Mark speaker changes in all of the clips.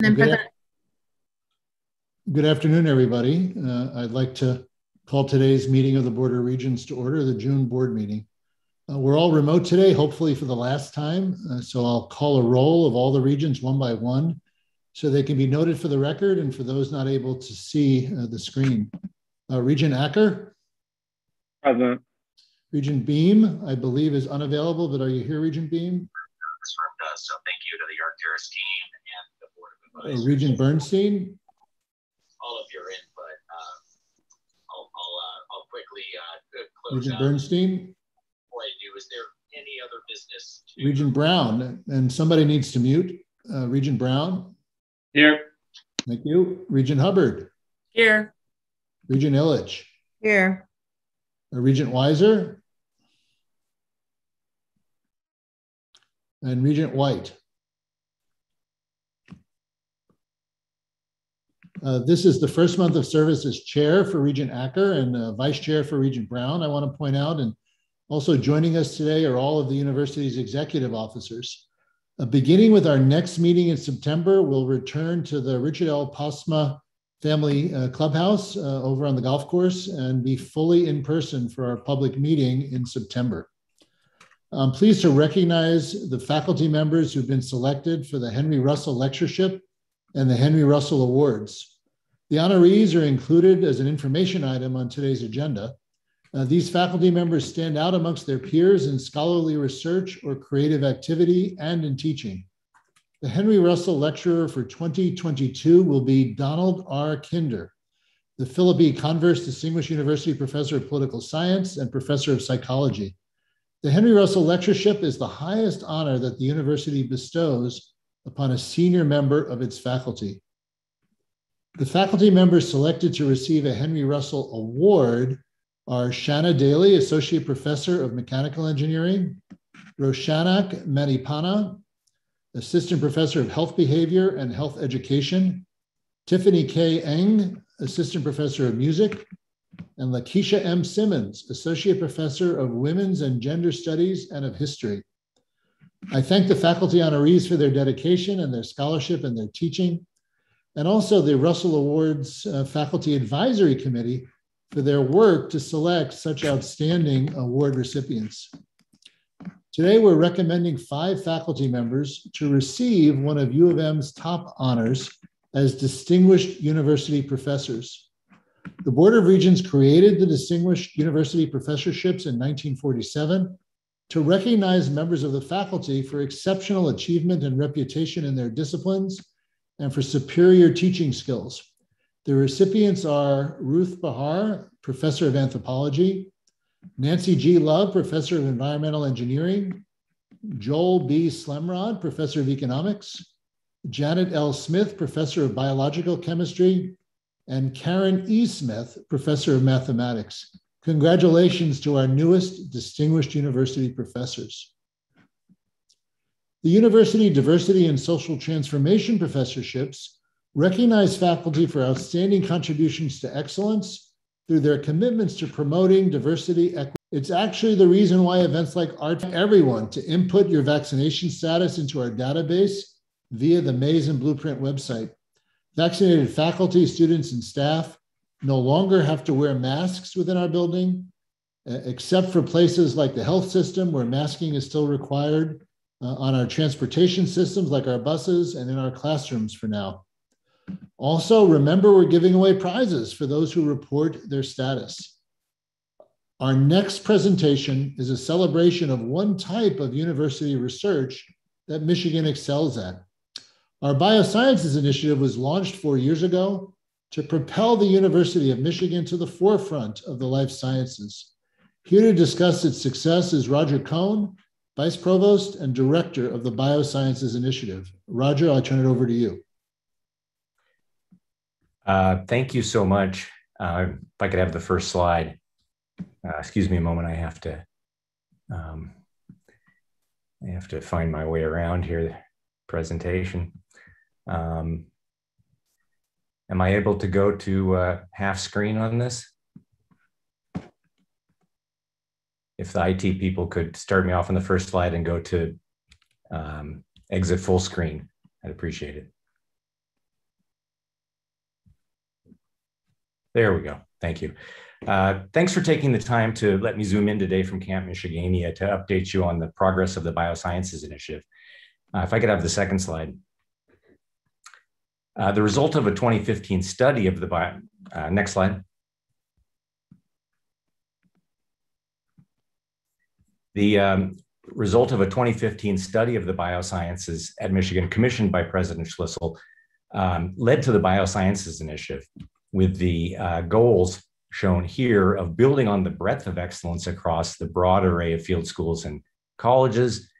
Speaker 1: And then
Speaker 2: Good,
Speaker 1: President,
Speaker 2: good afternoon, everybody. Uh, I'd like to call today's meeting of the Board of Regents to order, the June board meeting. Uh, we're all remote today, hopefully for the last time. Uh, so I'll call a roll of all the regions one by one so they can be noted for the record and for those not able to see uh, the screen. Uh, Region Acker,
Speaker 3: Present.
Speaker 2: Region Behm, I believe is unavailable, but are you here, Region Behm?
Speaker 4: this room does. So thank you to the Arcturus team
Speaker 2: Uh,
Speaker 4: Advisors.
Speaker 2: Region Bernstein,
Speaker 4: All of your input. Um, I'll, I'll, uh, I'll quickly uh, close
Speaker 2: Region
Speaker 4: out.
Speaker 2: Bernstein,
Speaker 4: Before I do, is there any other business? To,
Speaker 2: Region Brown, and somebody needs to mute. Uh, Region Brown,
Speaker 3: Here.
Speaker 2: thank you. Regent Hubbard,
Speaker 1: here,
Speaker 2: Regent Ilitch,
Speaker 1: here,
Speaker 2: uh, Regent Weiser, and Regent White. Uh, this is the first month of service as chair for Regent Acker and uh, vice chair for Regent Brown, I want to point out. And also joining us today are all of the university's executive officers. Uh, beginning with our next meeting in September, we'll return to the Richard L. Postma Family uh, Clubhouse uh, over on the golf course and be fully in person for our public meeting in September. I'm pleased to recognize the faculty members who've been selected for the Henry Russell Lectureship and the Henry Russell Awards. The honorees are included as an information item on today's agenda. Uh, these faculty members stand out amongst their peers in scholarly research or creative activity and in teaching. The Henry Russell Lecturer for 2022 will be Donald R. Kinder, the Philip E. Converse Distinguished University Professor of Political Science and Professor of Psychology. The Henry Russell Lectureship is the highest honor that the university bestows upon a senior member of its faculty. The faculty members selected to receive a Henry Russell Award are Shanna Daly, Associate Professor of Mechanical Engineering, Roshanak Mehdipanah, Assistant Professor of Health Behavior and Health Education, Tiffany K. Ng, Assistant Professor of Music, and LaKisha M. Simmons, Associate Professor of Women's and Gender Studies and of History. I thank the faculty honorees for their dedication and their scholarship and their teaching, and also the Russell Awards uh, Faculty Advisory Committee for their work to select such outstanding award recipients. Today, we're recommending five faculty members to receive one of U of M's top honors as distinguished university professors. The Board of Regents created the Distinguished University Professorships in 1947 to recognize members of the faculty for exceptional achievement and reputation in their disciplines and for superior teaching skills. The recipients are Ruth Behar, Professor of Anthropology, Nancy G. Love, Professor of Environmental Engineering, Joel B. Slemrod, Professor of Economics, Janet L. Smith, Professor of Biological Chemistry, and Karen E. Smith, Professor of Mathematics. Congratulations to our newest distinguished university professors. The University Diversity and Social Transformation Professorships recognize faculty for outstanding contributions to excellence through their commitments to promoting diversity, equity. It's actually the reason why events like art everyone to input your vaccination status into our database via the Maize and Blueprint website. Vaccinated faculty, students, and staff no longer have to wear masks within our building, uh, except for places like the health system where masking is still required, uh, on our transportation systems like our buses, and in our classrooms for now. Also, remember we're giving away prizes for those who report their status. Our next presentation is a celebration of one type of university research that Michigan excels at. Our biosciences initiative was launched four years ago to propel the University of Michigan to the forefront of the life sciences. Here to discuss its success is Roger Cone, Vice Provost and Director of the Biosciences Initiative. Roger, I'll turn it over to you.
Speaker 5: Uh, thank you so much. Uh, if I could have the first slide. Uh, excuse me a moment. I have to. Um, I have to find my way around here. The presentation. Um, am I able to go to uh, half screen on this? if the IT people could start me off on the first slide and go to um, exit full screen, I'd appreciate it. There we go. Thank you. Uh, thanks for taking the time to let me zoom in today from Camp Michigania to update you on the progress of the Biosciences Initiative. Uh, if I could have the second slide. Uh, the result of a 2015 study of the bio, uh, next slide. The um, result of a 2015 study of the biosciences at Michigan, commissioned by President Schlissel, um, led to the Biosciences Initiative with the uh, goals shown here of building on the breadth of excellence across the broad array of field schools and colleges,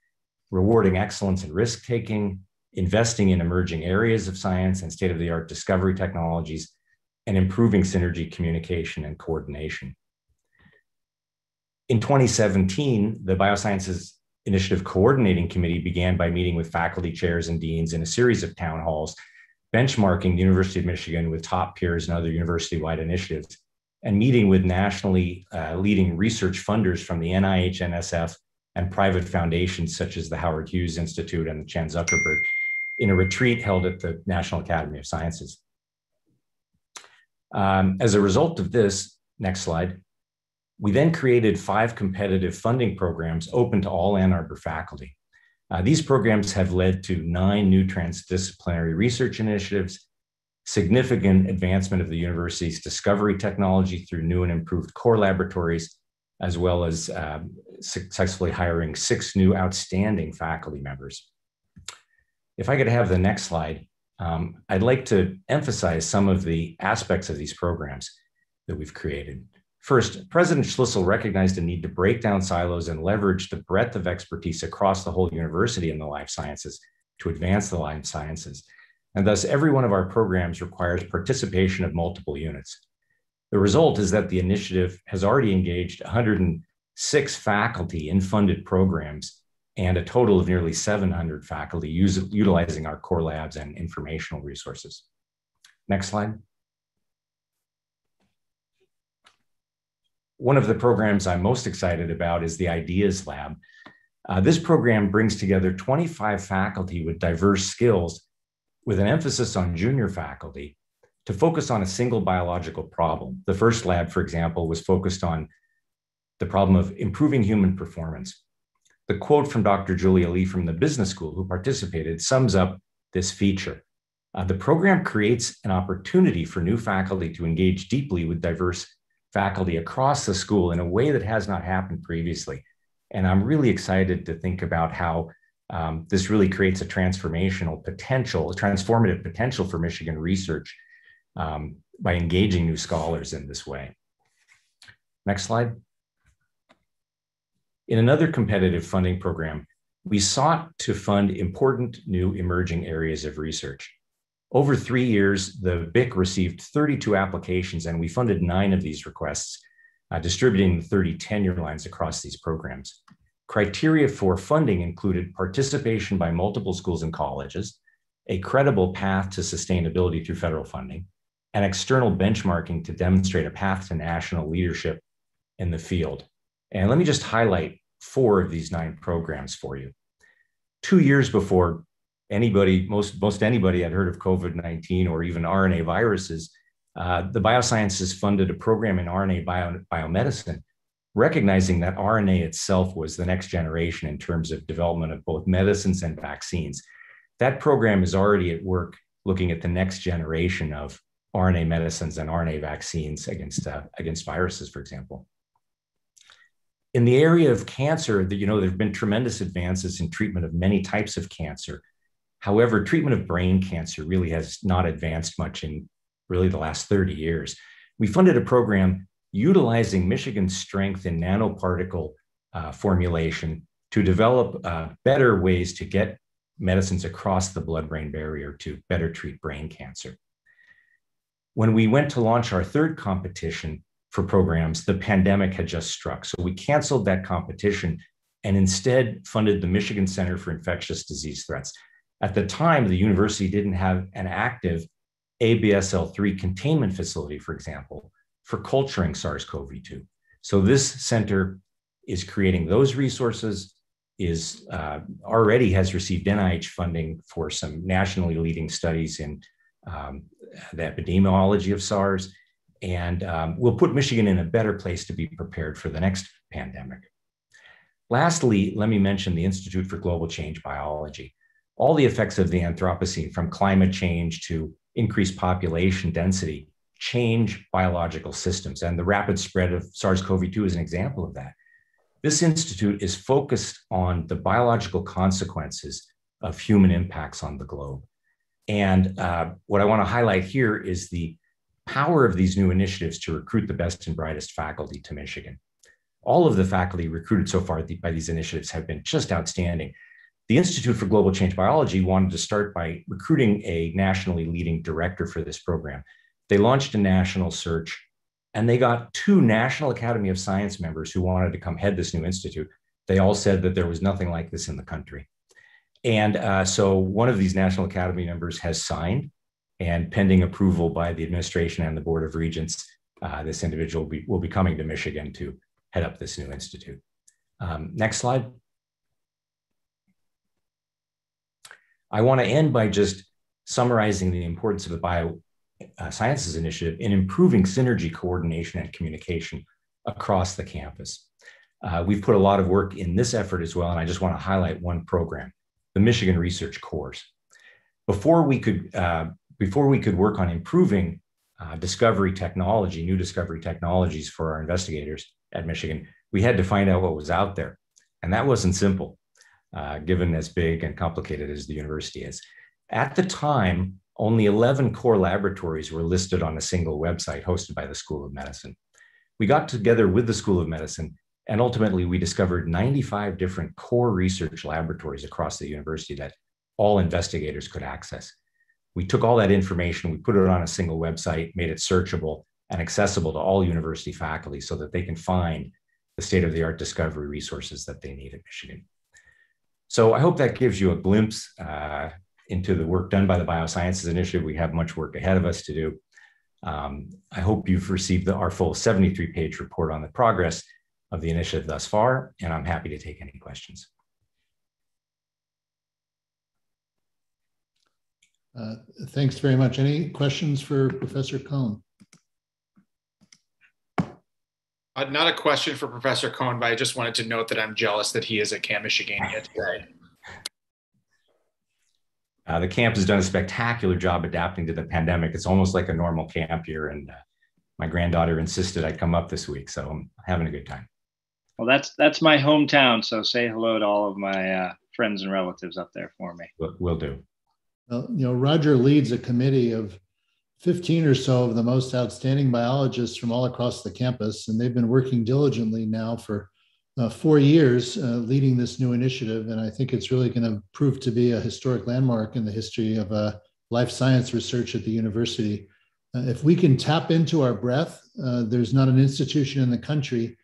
Speaker 5: rewarding excellence in risk taking, investing in emerging areas of science and state of the art discovery technologies, and improving synergy communication and coordination. In 2017, the Biosciences Initiative Coordinating Committee began by meeting with faculty chairs and deans in a series of town halls, benchmarking the University of Michigan with top peers and other university wide initiatives, and meeting with nationally uh, leading research funders from the NIH, NSF, and private foundations such as the Howard Hughes Institute and the Chan Zuckerberg in a retreat held at the National Academy of Sciences. Um, as a result of this, next slide, we then created five competitive funding programs open to all Ann Arbor faculty. Uh, these programs have led to nine new transdisciplinary research initiatives, significant advancement of the university's discovery technology through new and improved core laboratories, as well as uh, successfully hiring six new outstanding faculty members. If I could have the next slide, um, I'd like to emphasize some of the aspects of these programs that we've created. First, President Schlissel recognized a need to break down silos and leverage the breadth of expertise across the whole university in the life sciences to advance the life sciences. And thus, every one of our programs requires participation of multiple units. The result is that the initiative has already engaged 106 faculty in funded programs and a total of nearly 700 faculty use, utilizing our core labs and informational resources. Next slide. One of the programs I'm most excited about is the Ideas Lab. Uh, this program brings together 25 faculty with diverse skills with an emphasis on junior faculty to focus on a single biological problem. The first lab, for example, was focused on the problem of improving human performance. The quote from Dr. Julia Lee from the business school who participated sums up this feature. Uh, the program creates an opportunity for new faculty to engage deeply with diverse faculty across the school in a way that has not happened previously. And I'm really excited to think about how um, this really creates a transformational potential, a transformative potential for Michigan research um, by engaging new scholars in this way. Next slide. In another competitive funding program, we sought to fund important new emerging areas of research. Over three years, the BIC received 32 applications, and we funded nine of these requests, uh, distributing 30 tenure lines across these programs. Criteria for funding included participation by multiple schools and colleges, a credible path to sustainability through federal funding, and external benchmarking to demonstrate a path to national leadership in the field. And let me just highlight four of these nine programs for you. Two years before anybody, most, most anybody had heard of COVID 19 or even RNA viruses, uh, the biosciences funded a program in RNA bio, biomedicine, recognizing that RNA itself was the next generation in terms of development of both medicines and vaccines. That program is already at work looking at the next generation of RNA medicines and RNA vaccines against, uh, against viruses, for example. In the area of cancer, the, you know, there have been tremendous advances in treatment of many types of cancer. However, treatment of brain cancer really has not advanced much in really the last 30 years. We funded a program utilizing Michigan's strength in nanoparticle uh, formulation to develop uh, better ways to get medicines across the blood brain barrier to better treat brain cancer. When we went to launch our third competition for programs, the pandemic had just struck. So we canceled that competition and instead funded the Michigan Center for Infectious Disease Threats. At the time, the university didn't have an active ABSL3 containment facility, for example, for culturing SARS CoV 2. So this center is creating those resources, is uh, already has received NIH funding for some nationally leading studies in um, the epidemiology of SARS, and um, will put Michigan in a better place to be prepared for the next pandemic. Lastly, let me mention the Institute for Global Change Biology. All the effects of the Anthropocene, from climate change to increased population density, change biological systems. And the rapid spread of SARS CoV 2 is an example of that. This institute is focused on the biological consequences of human impacts on the globe. And uh, what I want to highlight here is the power of these new initiatives to recruit the best and brightest faculty to Michigan. All of the faculty recruited so far by these initiatives have been just outstanding. The Institute for Global Change Biology wanted to start by recruiting a nationally leading director for this program. They launched a national search and they got two National Academy of Science members who wanted to come head this new institute. They all said that there was nothing like this in the country. And uh, so one of these National Academy members has signed, and pending approval by the administration and the Board of Regents, uh, this individual will be, will be, coming to Michigan to head up this new institute. Um, next slide. I want to end by just summarizing the importance of the bio uh, Initiative in improving synergy, coordination, and communication across the campus. Uh, we've put a lot of work in this effort as well, and I just want to highlight one program, the Michigan Research Cores. Before we could, uh, before we could work on improving uh, discovery technology, new discovery technologies for our investigators at Michigan, we had to find out what was out there. And that wasn't simple, uh, given as big and complicated as the university is. At the time, only 11 core laboratories were listed on a single website hosted by the School of Medicine. We got together with the School of Medicine, and ultimately we discovered 95 different core research laboratories across the university that all investigators could access. We took all that information, we put it on a single website, made it searchable and accessible to all university faculty so that they can find the state of the art discovery resources that they need at Michigan. So I hope that gives you a glimpse uh, into the work done by the Biosciences Initiative. We have much work ahead of us to do. Um, I hope you've received the, our full 73 page report on the progress of the initiative thus far, and I'm happy to take any questions.
Speaker 2: Uh, thanks very much. Any questions for Professor Cone?
Speaker 1: Uh, not a question for Professor Cone, but I just wanted to note that I'm jealous that he is at Camp Michigania today.
Speaker 5: Uh, the camp has done a spectacular job adapting to the pandemic. It's almost like a normal camp here. And uh, my granddaughter insisted I come up this week. So I'm having a good time.
Speaker 3: Well, that's that's my hometown. So say hello to all of my uh, friends and relatives up there for me.
Speaker 5: We'll, we'll do.
Speaker 2: Well, you know, Roger leads a committee of 15 or so of the most outstanding biologists from all across the campus, and they've been working diligently now for uh, four years uh, leading this new initiative. And I think it's really going to prove to be a historic landmark in the history of uh, life science research at the university. Uh, if we can tap into our breath, uh, there's not an institution in the country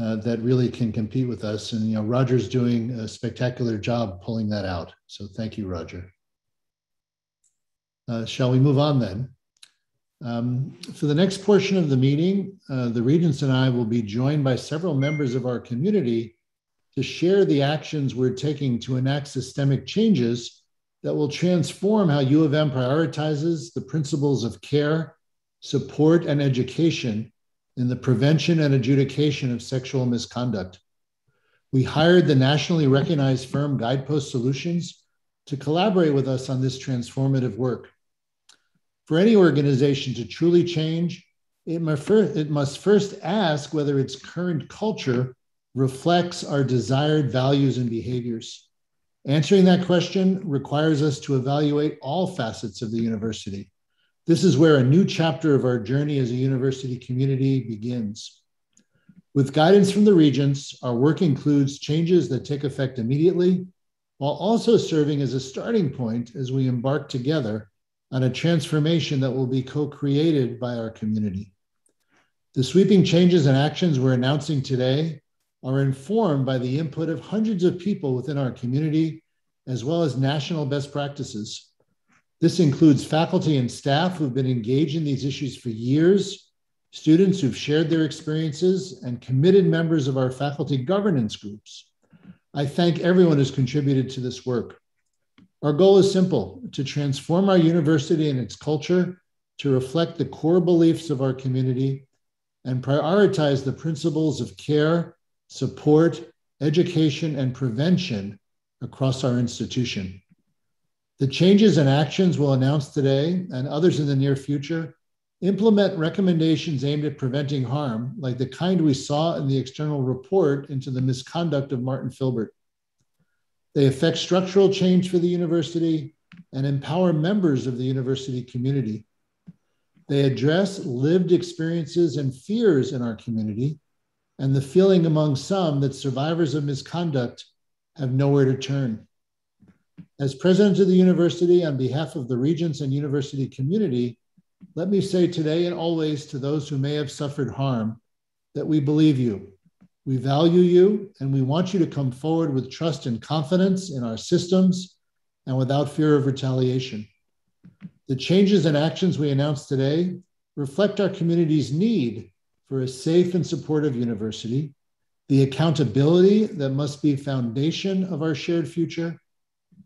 Speaker 2: uh, that really can compete with us. And you know, Roger's doing a spectacular job pulling that out. So thank you, Roger. shall we move on then? Um, for the next portion of the meeting, uh, the Regents and I will be joined by several members of our community to share the actions we're taking to enact systemic changes that will transform how U of M prioritizes the principles of care, support, and education in the prevention and adjudication of sexual misconduct. We hired the nationally recognized firm Guidepost Solutions to collaborate with us on this transformative work. For any organization to truly change, it must first ask whether its current culture reflects our desired values and behaviors. Answering that question requires us to evaluate all facets of the university. This is where a new chapter of our journey as a university community begins. With guidance from the Regents, our work includes changes that take effect immediately, while also serving as a starting point as we embark together on a transformation that will be co created by our community. The sweeping changes and actions we're announcing today are informed by the input of hundreds of people within our community, as well as national best practices. This includes faculty and staff who've been engaged in these issues for years, students who've shared their experiences, and committed members of our faculty governance groups. I thank everyone who's contributed to this work. Our goal is simple to transform our university and its culture to reflect the core beliefs of our community and prioritize the principles of care, support, education, and prevention across our institution. The changes and actions we'll announce today and others in the near future implement recommendations aimed at preventing harm, like the kind we saw in the external report into the misconduct of Martin Philbert. They affect structural change for the university and empower members of the university community. They address lived experiences and fears in our community and the feeling among some that survivors of misconduct have nowhere to turn. As president of the university, on behalf of the regents and university community, let me say today and always to those who may have suffered harm that we believe you. We value you, and we want you to come forward with trust and confidence in our systems and without fear of retaliation. The changes and actions we announced today reflect our community's need for a safe and supportive university, the accountability that must be foundation of our shared future,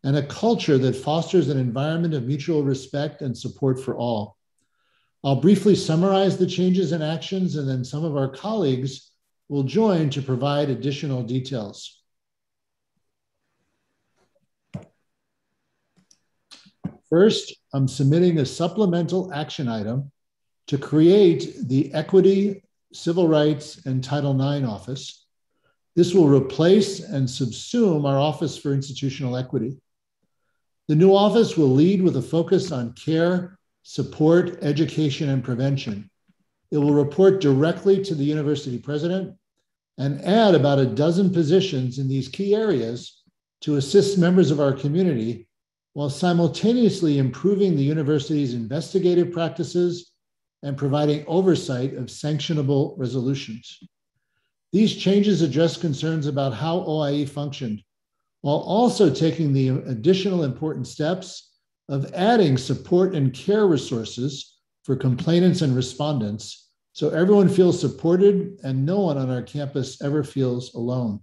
Speaker 2: and a culture that fosters an environment of mutual respect and support for all. I'll briefly summarize the changes and actions, and then some of our colleagues will join to provide additional details. First, I'm submitting a supplemental action item to create the Equity, Civil Rights, and Title IX Office. This will replace and subsume our Office for Institutional Equity. The new office will lead with a focus on care, support, education, and prevention. It will report directly to the university president and add about a dozen positions in these key areas to assist members of our community while simultaneously improving the university's investigative practices and providing oversight of sanctionable resolutions. These changes address concerns about how OIE functioned, while also taking the additional important steps of adding support and care resources for complainants and respondents so everyone feels supported and no one on our campus ever feels alone.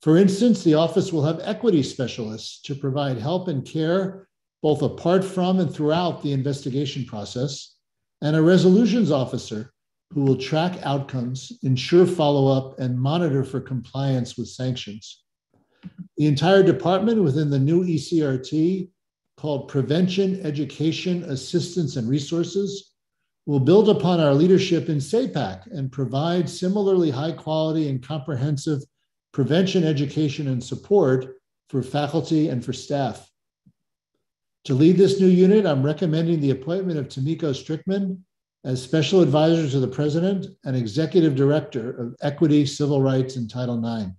Speaker 2: For instance, the office will have equity specialists to provide help and care both apart from and throughout the investigation process, and a resolutions officer who will track outcomes, ensure follow up, and monitor for compliance with sanctions. The entire department within the new ECRT called Prevention, Education, Assistance, and Resources will build upon our leadership in SAPAC and provide similarly high quality and comprehensive prevention, education, and support for faculty and for staff. To lead this new unit, I'm recommending the appointment of Tamiko Strickman as Special Advisor to the President and Executive Director of Equity, Civil Rights, and Title IX.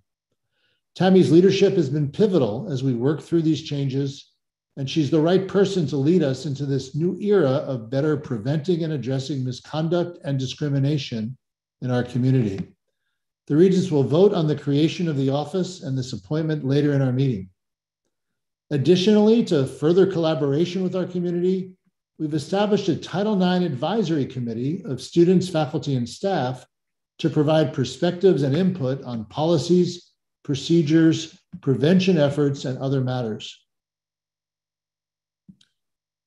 Speaker 2: Tammy's leadership has been pivotal as we work through these changes and she's the right person to lead us into this new era of better preventing and addressing misconduct and discrimination in our community. The Regents will vote on the creation of the office and this appointment later in our meeting. Additionally, to further collaboration with our community, we've established a Title IX advisory committee of students, faculty, and staff to provide perspectives and input on policies, procedures, prevention efforts, and other matters.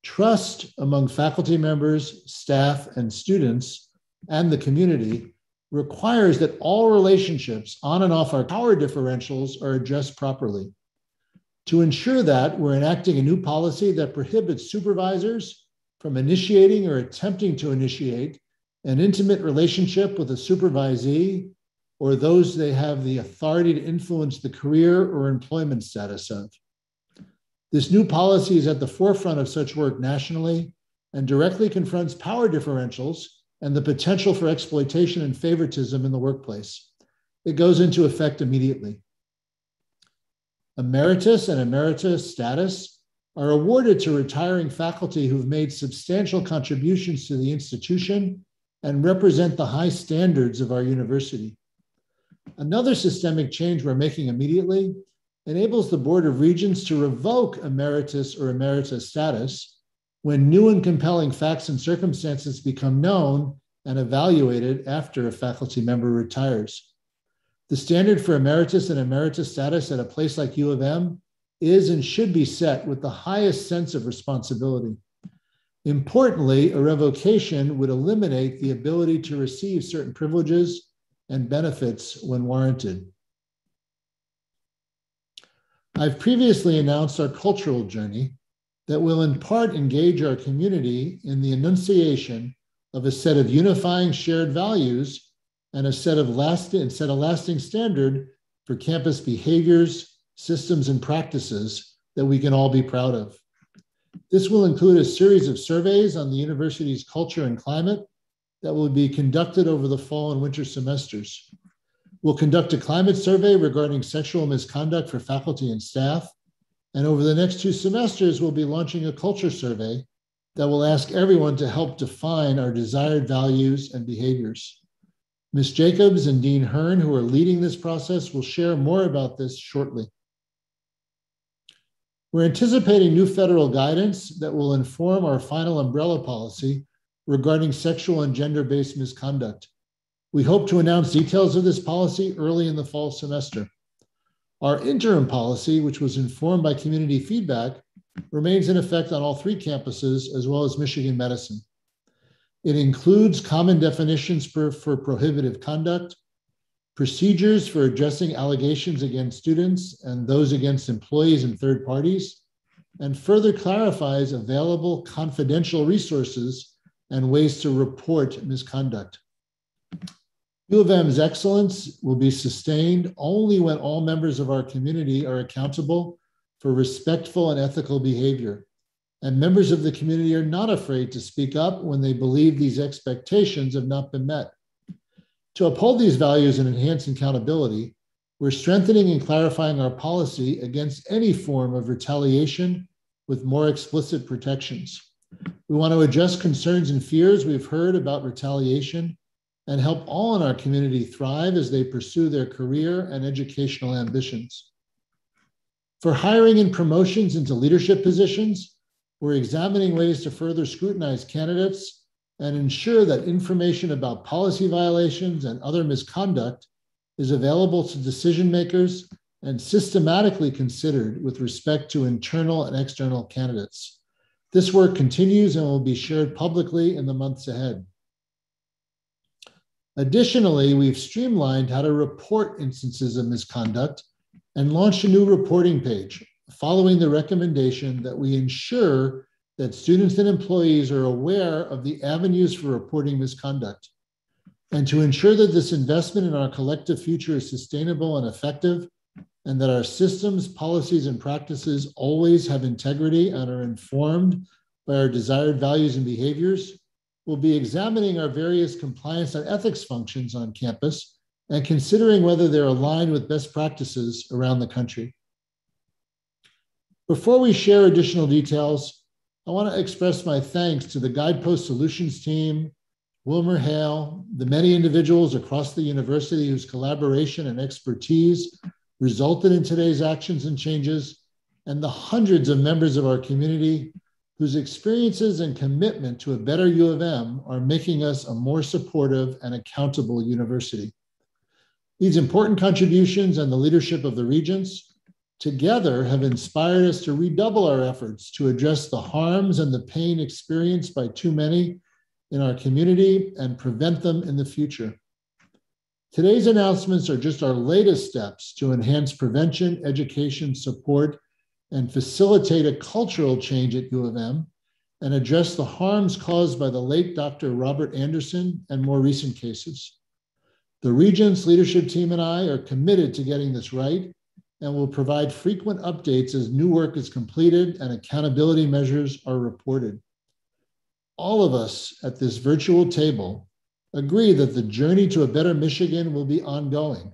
Speaker 2: Trust among faculty members, staff, and students, and the community requires that all relationships on and off our power differentials are addressed properly. To ensure that, we're enacting a new policy that prohibits supervisors from initiating or attempting to initiate an intimate relationship with a supervisee or those they have the authority to influence the career or employment status of. This new policy is at the forefront of such work nationally and directly confronts power differentials and the potential for exploitation and favoritism in the workplace. It goes into effect immediately. Emeritus and emeritus status are awarded to retiring faculty who've made substantial contributions to the institution and represent the high standards of our university. Another systemic change we're making immediately enables the Board of Regents to revoke emeritus or emeritus status when new and compelling facts and circumstances become known and evaluated after a faculty member retires. The standard for emeritus and emeritus status at a place like U of M is and should be set with the highest sense of responsibility. Importantly, a revocation would eliminate the ability to receive certain privileges and benefits when warranted. I've previously announced our cultural journey that will in part engage our community in the enunciation of a set of unifying shared values and a set of lasting, set a lasting standard for campus behaviors, systems, and practices that we can all be proud of. This will include a series of surveys on the university's culture and climate that will be conducted over the fall and winter semesters. We'll conduct a climate survey regarding sexual misconduct for faculty and staff. And over the next two semesters, we'll be launching a culture survey that will ask everyone to help define our desired values and behaviors. Ms. Jacobs and Dean Hurn, who are leading this process, will share more about this shortly. We're anticipating new federal guidance that will inform our final umbrella policy regarding sexual and gender based misconduct. We hope to announce details of this policy early in the fall semester. Our interim policy, which was informed by community feedback, remains in effect on all three campuses as well as Michigan Medicine. It includes common definitions for, for prohibitive conduct, procedures for addressing allegations against students and those against employees and third parties, and further clarifies available confidential resources and ways to report misconduct. U of M's excellence will be sustained only when all members of our community are accountable for respectful and ethical behavior. And members of the community are not afraid to speak up when they believe these expectations have not been met. To uphold these values and enhance accountability, we're strengthening and clarifying our policy against any form of retaliation with more explicit protections. We want to address concerns and fears we've heard about retaliation and help all in our community thrive as they pursue their career and educational ambitions. For hiring and promotions into leadership positions, we're examining ways to further scrutinize candidates and ensure that information about policy violations and other misconduct is available to decision makers and systematically considered with respect to internal and external candidates. This work continues and will be shared publicly in the months ahead. Additionally, we've streamlined how to report instances of misconduct and launched a new reporting page following the recommendation that we ensure that students and employees are aware of the avenues for reporting misconduct. And to ensure that this investment in our collective future is sustainable and effective, and that our systems, policies, and practices always have integrity and are informed by our desired values and behaviors, we'll be examining our various compliance and ethics functions on campus and considering whether they're aligned with best practices around the country. Before we share additional details, I want to express my thanks to the Guidepost Solutions team, Wilmer Hale, the many individuals across the university whose collaboration and expertise resulted in today's actions and changes, and the hundreds of members of our community whose experiences and commitment to a better U of M are making us a more supportive and accountable university. These important contributions and the leadership of the regents together have inspired us to redouble our efforts to address the harms and the pain experienced by too many in our community and prevent them in the future. Today's announcements are just our latest steps to enhance prevention, education, support, and facilitate a cultural change at U of M and address the harms caused by the late Dr. Robert Anderson and more recent cases. The Regents leadership team and I are committed to getting this right and will provide frequent updates as new work is completed and accountability measures are reported. All of us at this virtual table agree that the journey to a better Michigan will be ongoing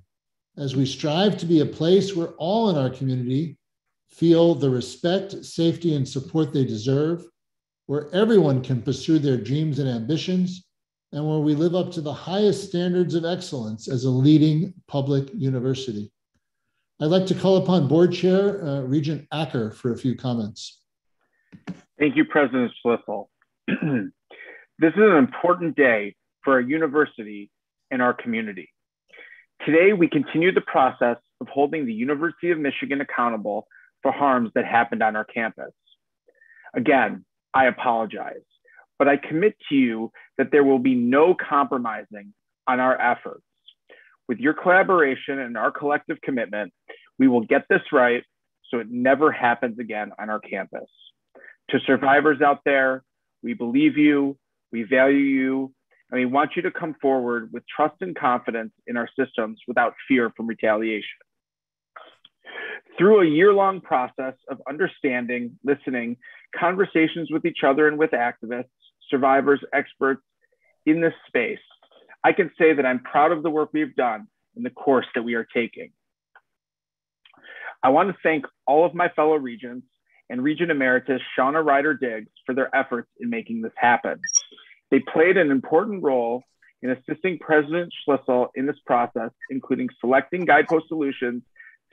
Speaker 2: as we strive to be a place where all in our community feel the respect, safety, and support they deserve, where everyone can pursue their dreams and ambitions, and where we live up to the highest standards of excellence as a leading public university. I'd like to call upon Board Chair uh, Regent Acker for a few comments.
Speaker 6: Thank you, President Schlissel. this is an important day for our university and our community. Today, we continue the process of holding the University of Michigan accountable for harms that happened on our campus. Again, I apologize. but I commit to you that there will be no compromising on our efforts. With your collaboration and our collective commitment, we will get this right so it never happens again on our campus. To survivors out there, we believe you, we value you, and we want you to come forward with trust and confidence in our systems without fear from retaliation. Through a year long process of understanding, listening, conversations with each other and with activists, survivors, experts in this space, I can say that I'm proud of the work we've done and the course that we are taking. I want to thank all of my fellow regents and Regent Emeritus Shauna Ryder Diggs for their efforts in making this happen. They played an important role in assisting President Schlissel in this process, including selecting guidepost solutions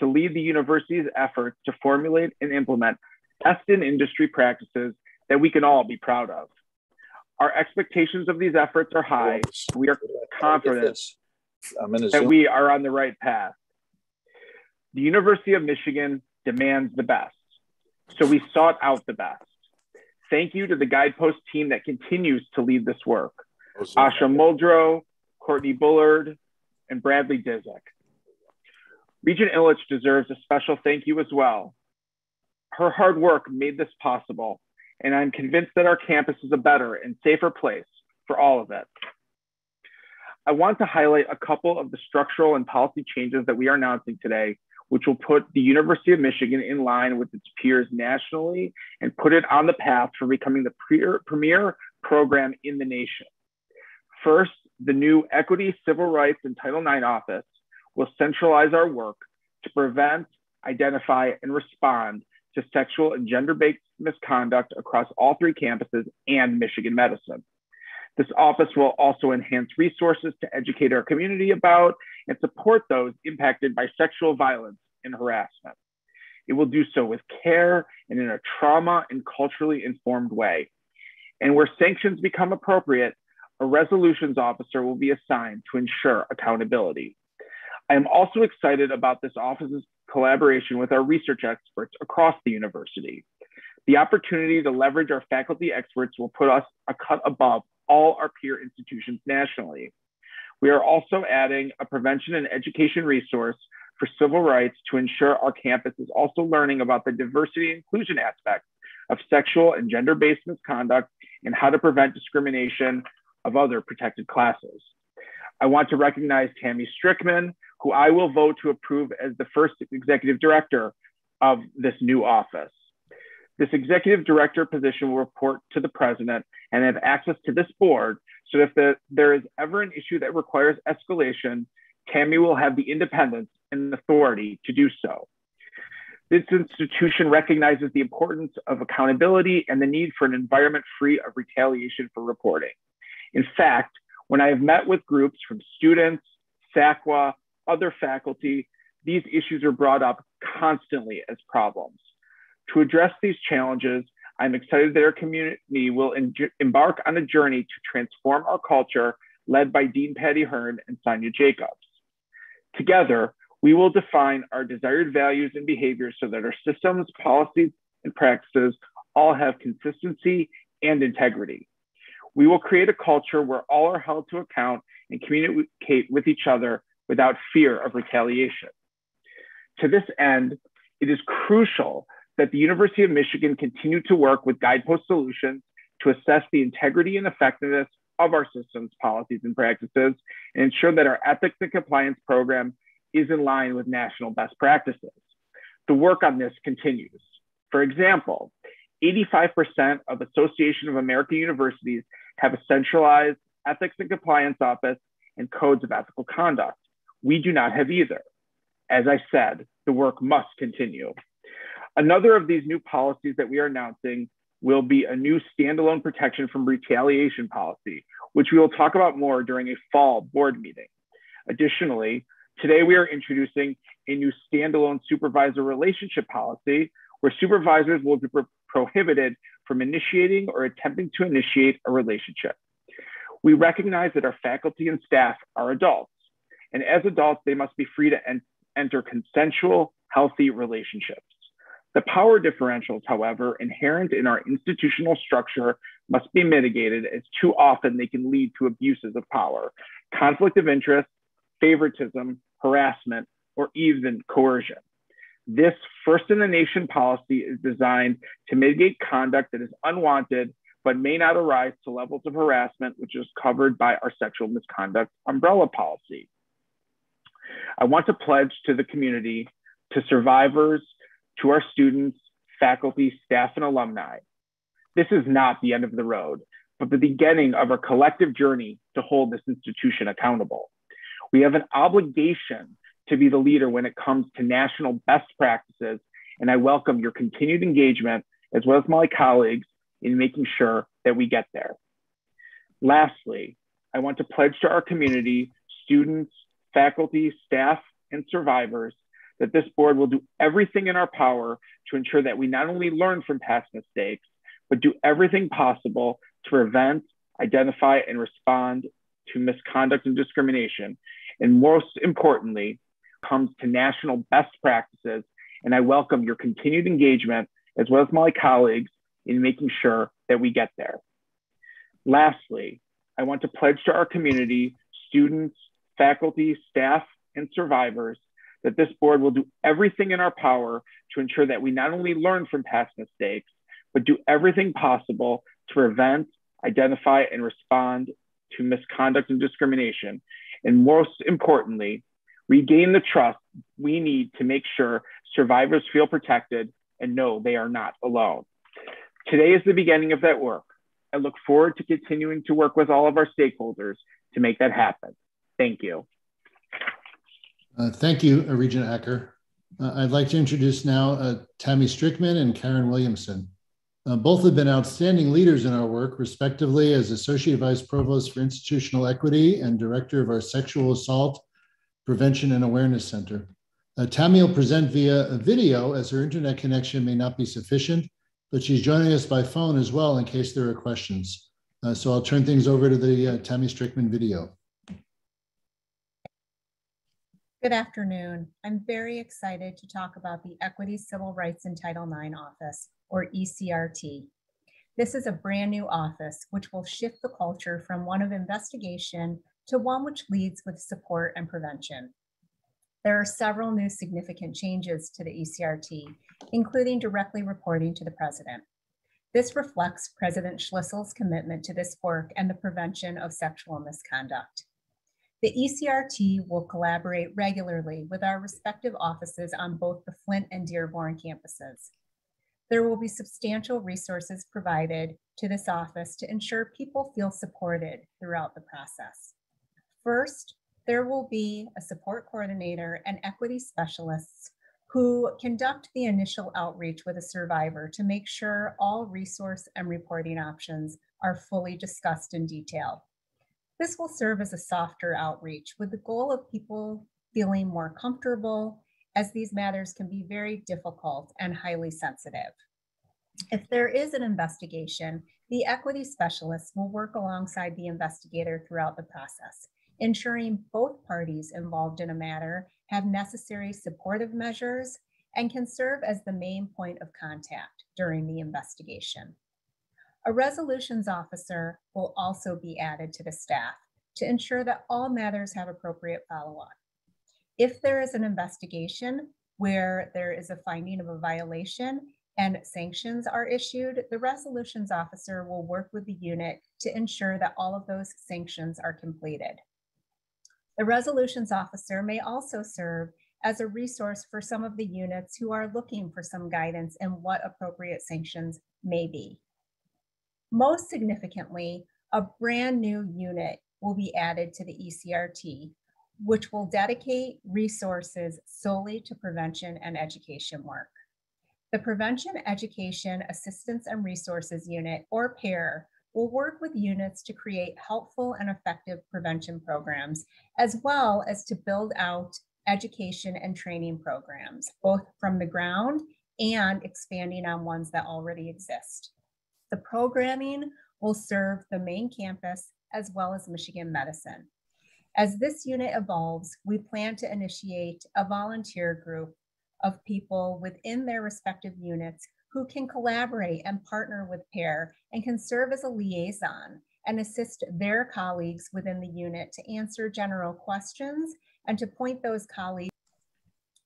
Speaker 6: to lead the university's efforts to formulate and implement best in industry practices that we can all be proud of. Our expectations of these efforts are high. We are confident that we are on the right path. The University of Michigan demands the best, so we sought out the best. Thank you to the Guidepost team that continues to lead this work. Asha Muldrow, Courtney Bullard, and Bradley Dizek. Regent Ilitch deserves a special thank you as well. Her hard work made this possible, and I'm convinced that our campus is a better and safer place for all of it. I want to highlight a couple of the structural and policy changes that we are announcing today, which will put the University of Michigan in line with its peers nationally and put it on the path for becoming the premier program in the nation. First, the new Equity, Civil Rights, and Title IX office will centralize our work to prevent, identify, and respond to sexual and gender-based misconduct across all three campuses and Michigan Medicine. This office will also enhance resources to educate our community about and support those impacted by sexual violence and harassment. It will do so with care and in a trauma and culturally informed way. And where sanctions become appropriate, a resolutions officer will be assigned to ensure accountability. I am also excited about this office's collaboration with our research experts across the university. The opportunity to leverage our faculty experts will put us a cut above all our peer institutions nationally. We are also adding a prevention and education resource for civil rights to ensure our campus is also learning about the diversity and inclusion aspects of sexual and gender-based misconduct and how to prevent discrimination of other protected classes. I want to recognize Tammy Strickman, who I will vote to approve as the first executive director of this new office. This executive director position will report to the president and have access to this board. So if the, there is ever an issue that requires escalation, Tammy will have the independence and authority to do so. This institution recognizes the importance of accountability and the need for an environment free of retaliation for reporting. In fact, when I have met with groups from students, SACUA, other faculty, these issues are brought up constantly as problems. To address these challenges, I'm excited that our community will embark on a journey to transform our culture led by Dean Patty Hurn and Sonya Jacobs. Together, we will define our desired values and behaviors so that our systems, policies, and practices all have consistency and integrity. We will create a culture where all are held to account and communicate with each other without fear of retaliation. To this end, it is crucial that the University of Michigan continue to work with Guidepost Solutions to assess the integrity and effectiveness of our systems, policies, and practices, and ensure that our ethics and compliance program is in line with national best practices. The work on this continues. For example, 85% of Association of American Universities have a centralized ethics and compliance office and codes of ethical conduct. We do not have either. As I said, the work must continue. Another of these new policies that we are announcing will be a new standalone protection from retaliation policy, which we will talk about more during a fall board meeting. Additionally, today we are introducing a new standalone supervisor relationship policy where supervisors will be pro prohibited from initiating or attempting to initiate a relationship. We recognize that our faculty and staff are adults, and as adults, they must be free to en enter consensual, healthy relationships. The power differentials, however, inherent in our institutional structure must be mitigated as too often they can lead to abuses of power, conflict of interest, favoritism, harassment, or even coercion. This first in the nation policy is designed to mitigate conduct that is unwanted but may not arise to levels of harassment, which is covered by our sexual misconduct umbrella policy. I want to pledge to the community, to survivors, to our students, faculty, staff, and alumni. This is not the end of the road, but the beginning of our collective journey to hold this institution accountable. We have an obligation to be the leader when it comes to national best practices, and I welcome your continued engagement, as well as my colleagues, in making sure that we get there. Lastly, I want to pledge to our community, students, faculty, staff, and survivors that this board will do everything in our power to ensure that we not only learn from past mistakes, but do everything possible to prevent, identify, and respond to misconduct and discrimination. And most importantly, comes to national best practices. And I welcome your continued engagement, as well as my colleagues, in making sure that we get there. Lastly, I want to pledge to our community, students, faculty, staff, and survivors that this board will do everything in our power to ensure that we not only learn from past mistakes, but do everything possible to prevent, identify, and respond to misconduct and discrimination. And most importantly, regain the trust we need to make sure survivors feel protected and know they are not alone. Today is the beginning of that work. I look forward to continuing to work with all of our stakeholders to make that happen. Thank you.
Speaker 2: Uh, thank you, Regent Acker. Uh, I'd like to introduce now uh, Tammy Strickman and Karen Williamson. Uh, both have been outstanding leaders in our work, respectively, as Associate Vice Provost for Institutional Equity and Director of our Sexual Assault Prevention and Awareness Center. Uh, Tammy will present via a video as her internet connection may not be sufficient, but she's joining us by phone as well in case there are questions. Uh, so I'll turn things over to the Tammy Strickman video.
Speaker 7: Good afternoon. I'm very excited to talk about the Equity, Civil Rights, and Title IX Office, or ECRT. This is a brand new office which will shift the culture from one of investigation to one which leads with support and prevention. There are several new significant changes to the ECRT, including directly reporting to the president. This reflects President Schlissel's commitment to this work and the prevention of sexual misconduct. The ECRT will collaborate regularly with our respective offices on both the Flint and Dearborn campuses. There will be substantial resources provided to this office to ensure people feel supported throughout the process. First, there will be a support coordinator and equity specialists who conduct the initial outreach with a survivor to make sure all resource and reporting options are fully discussed in detail. This will serve as a softer outreach with the goal of people feeling more comfortable as these matters can be very difficult and highly sensitive. If there is an investigation, the equity specialist will work alongside the investigator throughout the process, ensuring both parties involved in a matter have necessary supportive measures and can serve as the main point of contact during the investigation. A resolutions officer will also be added to the staff to ensure that all matters have appropriate follow-up. If there is an investigation where there is a finding of a violation and sanctions are issued, the resolutions officer will work with the unit to ensure that all of those sanctions are completed. The resolutions officer may also serve as a resource for some of the units who are looking for some guidance in what appropriate sanctions may be. Most significantly, a brand new unit will be added to the ECRT, which will dedicate resources solely to prevention and education work. The Prevention Education Assistance and Resources Unit, or PAIR, will work with units to create helpful and effective prevention programs, as well as to build out education and training programs, both from the ground and expanding on ones that already exist. The programming will serve the main campus as well as Michigan Medicine. As this unit evolves, we plan to initiate a volunteer group of people within their respective units who can collaborate and partner with PAIR and can serve as a liaison and assist their colleagues within the unit to answer general questions and to point those colleagues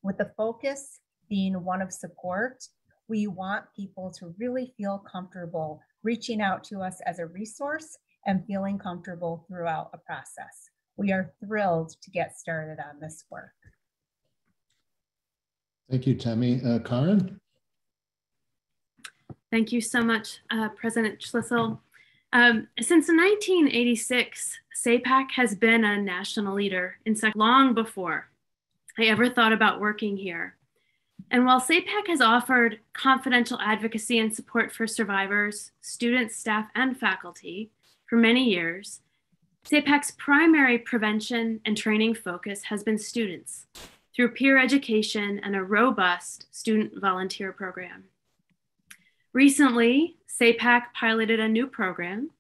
Speaker 7: with the focus being one of support. We want people to really feel comfortable reaching out to us as a resource and feeling comfortable throughout a process. We are thrilled to get started on this work.
Speaker 2: Thank you, Tammy. Uh, Karen?
Speaker 8: Thank you so much, uh, President Schlissel. Um, since 1986, SAPAC has been a national leader in such long before I ever thought about working here. And while SAPAC has offered confidential advocacy and support for survivors, students, staff, and faculty for many years, SAPAC's primary prevention and training focus has been students through peer education and a robust student volunteer program. Recently, SAPAC piloted a new program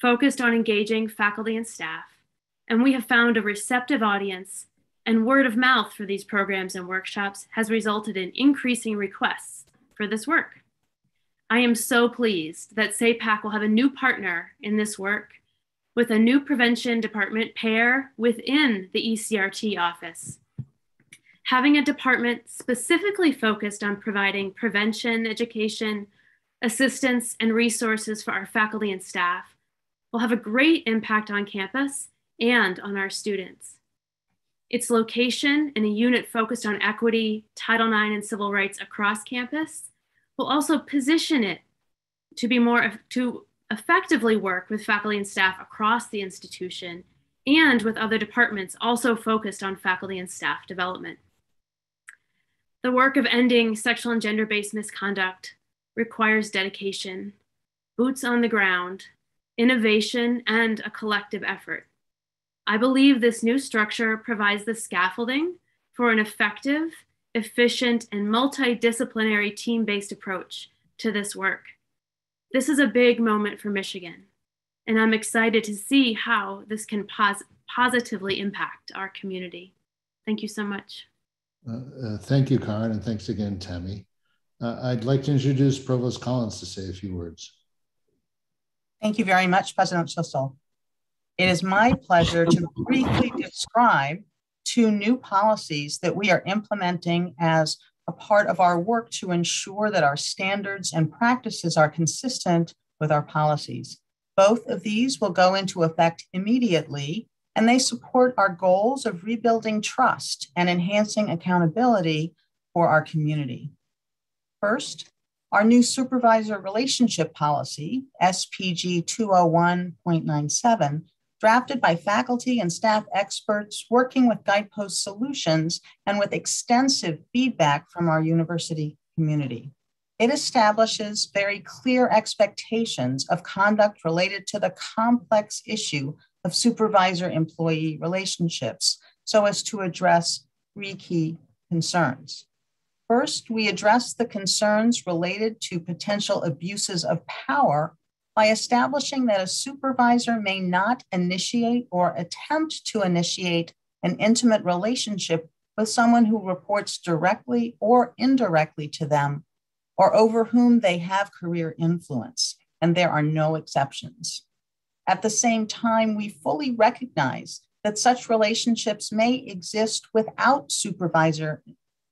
Speaker 8: focused on engaging faculty and staff, and we have found a receptive audience and word of mouth for these programs and workshops has resulted in increasing requests for this work. I am so pleased that SAPAC will have a new partner in this work with a new prevention department pair within the ECRT office. Having a department specifically focused on providing prevention, education, assistance, and resources for our faculty and staff will have a great impact on campus and on our students. Its location in a unit focused on equity, Title IX, and civil rights across campus will also position it to be more to effectively work with faculty and staff across the institution and with other departments also focused on faculty and staff development. The work of ending sexual and gender based misconduct requires dedication, boots on the ground, innovation, and a collective effort. I believe this new structure provides the scaffolding for an effective, efficient, and multidisciplinary team based approach to this work. This is a big moment for Michigan, and I'm excited to see how this can pos positively impact our community. Thank you so much.
Speaker 2: Uh, uh, thank you, Karen, and thanks again, Tammy. Uh, I'd like to introduce Provost Collins to say a few words.
Speaker 9: Thank you very much, President Schlissel. It is my pleasure to briefly describe two new policies that we are implementing as a part of our work to ensure that our standards and practices are consistent with our policies. Both of these will go into effect immediately, and they support our goals of rebuilding trust and enhancing accountability for our community. First, our new supervisor relationship policy, SPG 201.97, drafted by faculty and staff experts working with Guidepost Solutions and with extensive feedback from our university community. It establishes very clear expectations of conduct related to the complex issue of supervisor employee relationships so as to address three key concerns. First, we address the concerns related to potential abuses of power by establishing that a supervisor may not initiate or attempt to initiate an intimate relationship with someone who reports directly or indirectly to them or over whom they have career influence, and there are no exceptions. At the same time, we fully recognize that such relationships may exist without supervisor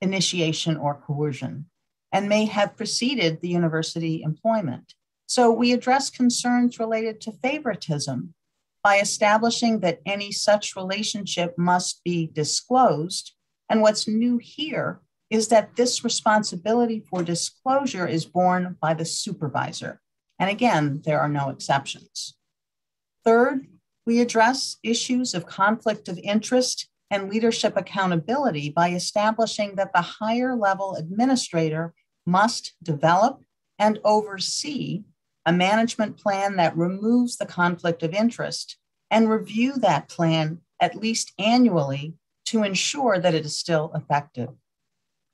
Speaker 9: initiation or coercion and may have preceded the university employment. So we address concerns related to favoritism by establishing that any such relationship must be disclosed. And what's new here is that this responsibility for disclosure is borne by the supervisor. And again, there are no exceptions. Third, we address issues of conflict of interest and leadership accountability by establishing that the higher level administrator must develop and oversee a management plan that removes the conflict of interest, and review that plan at least annually to ensure that it is still effective.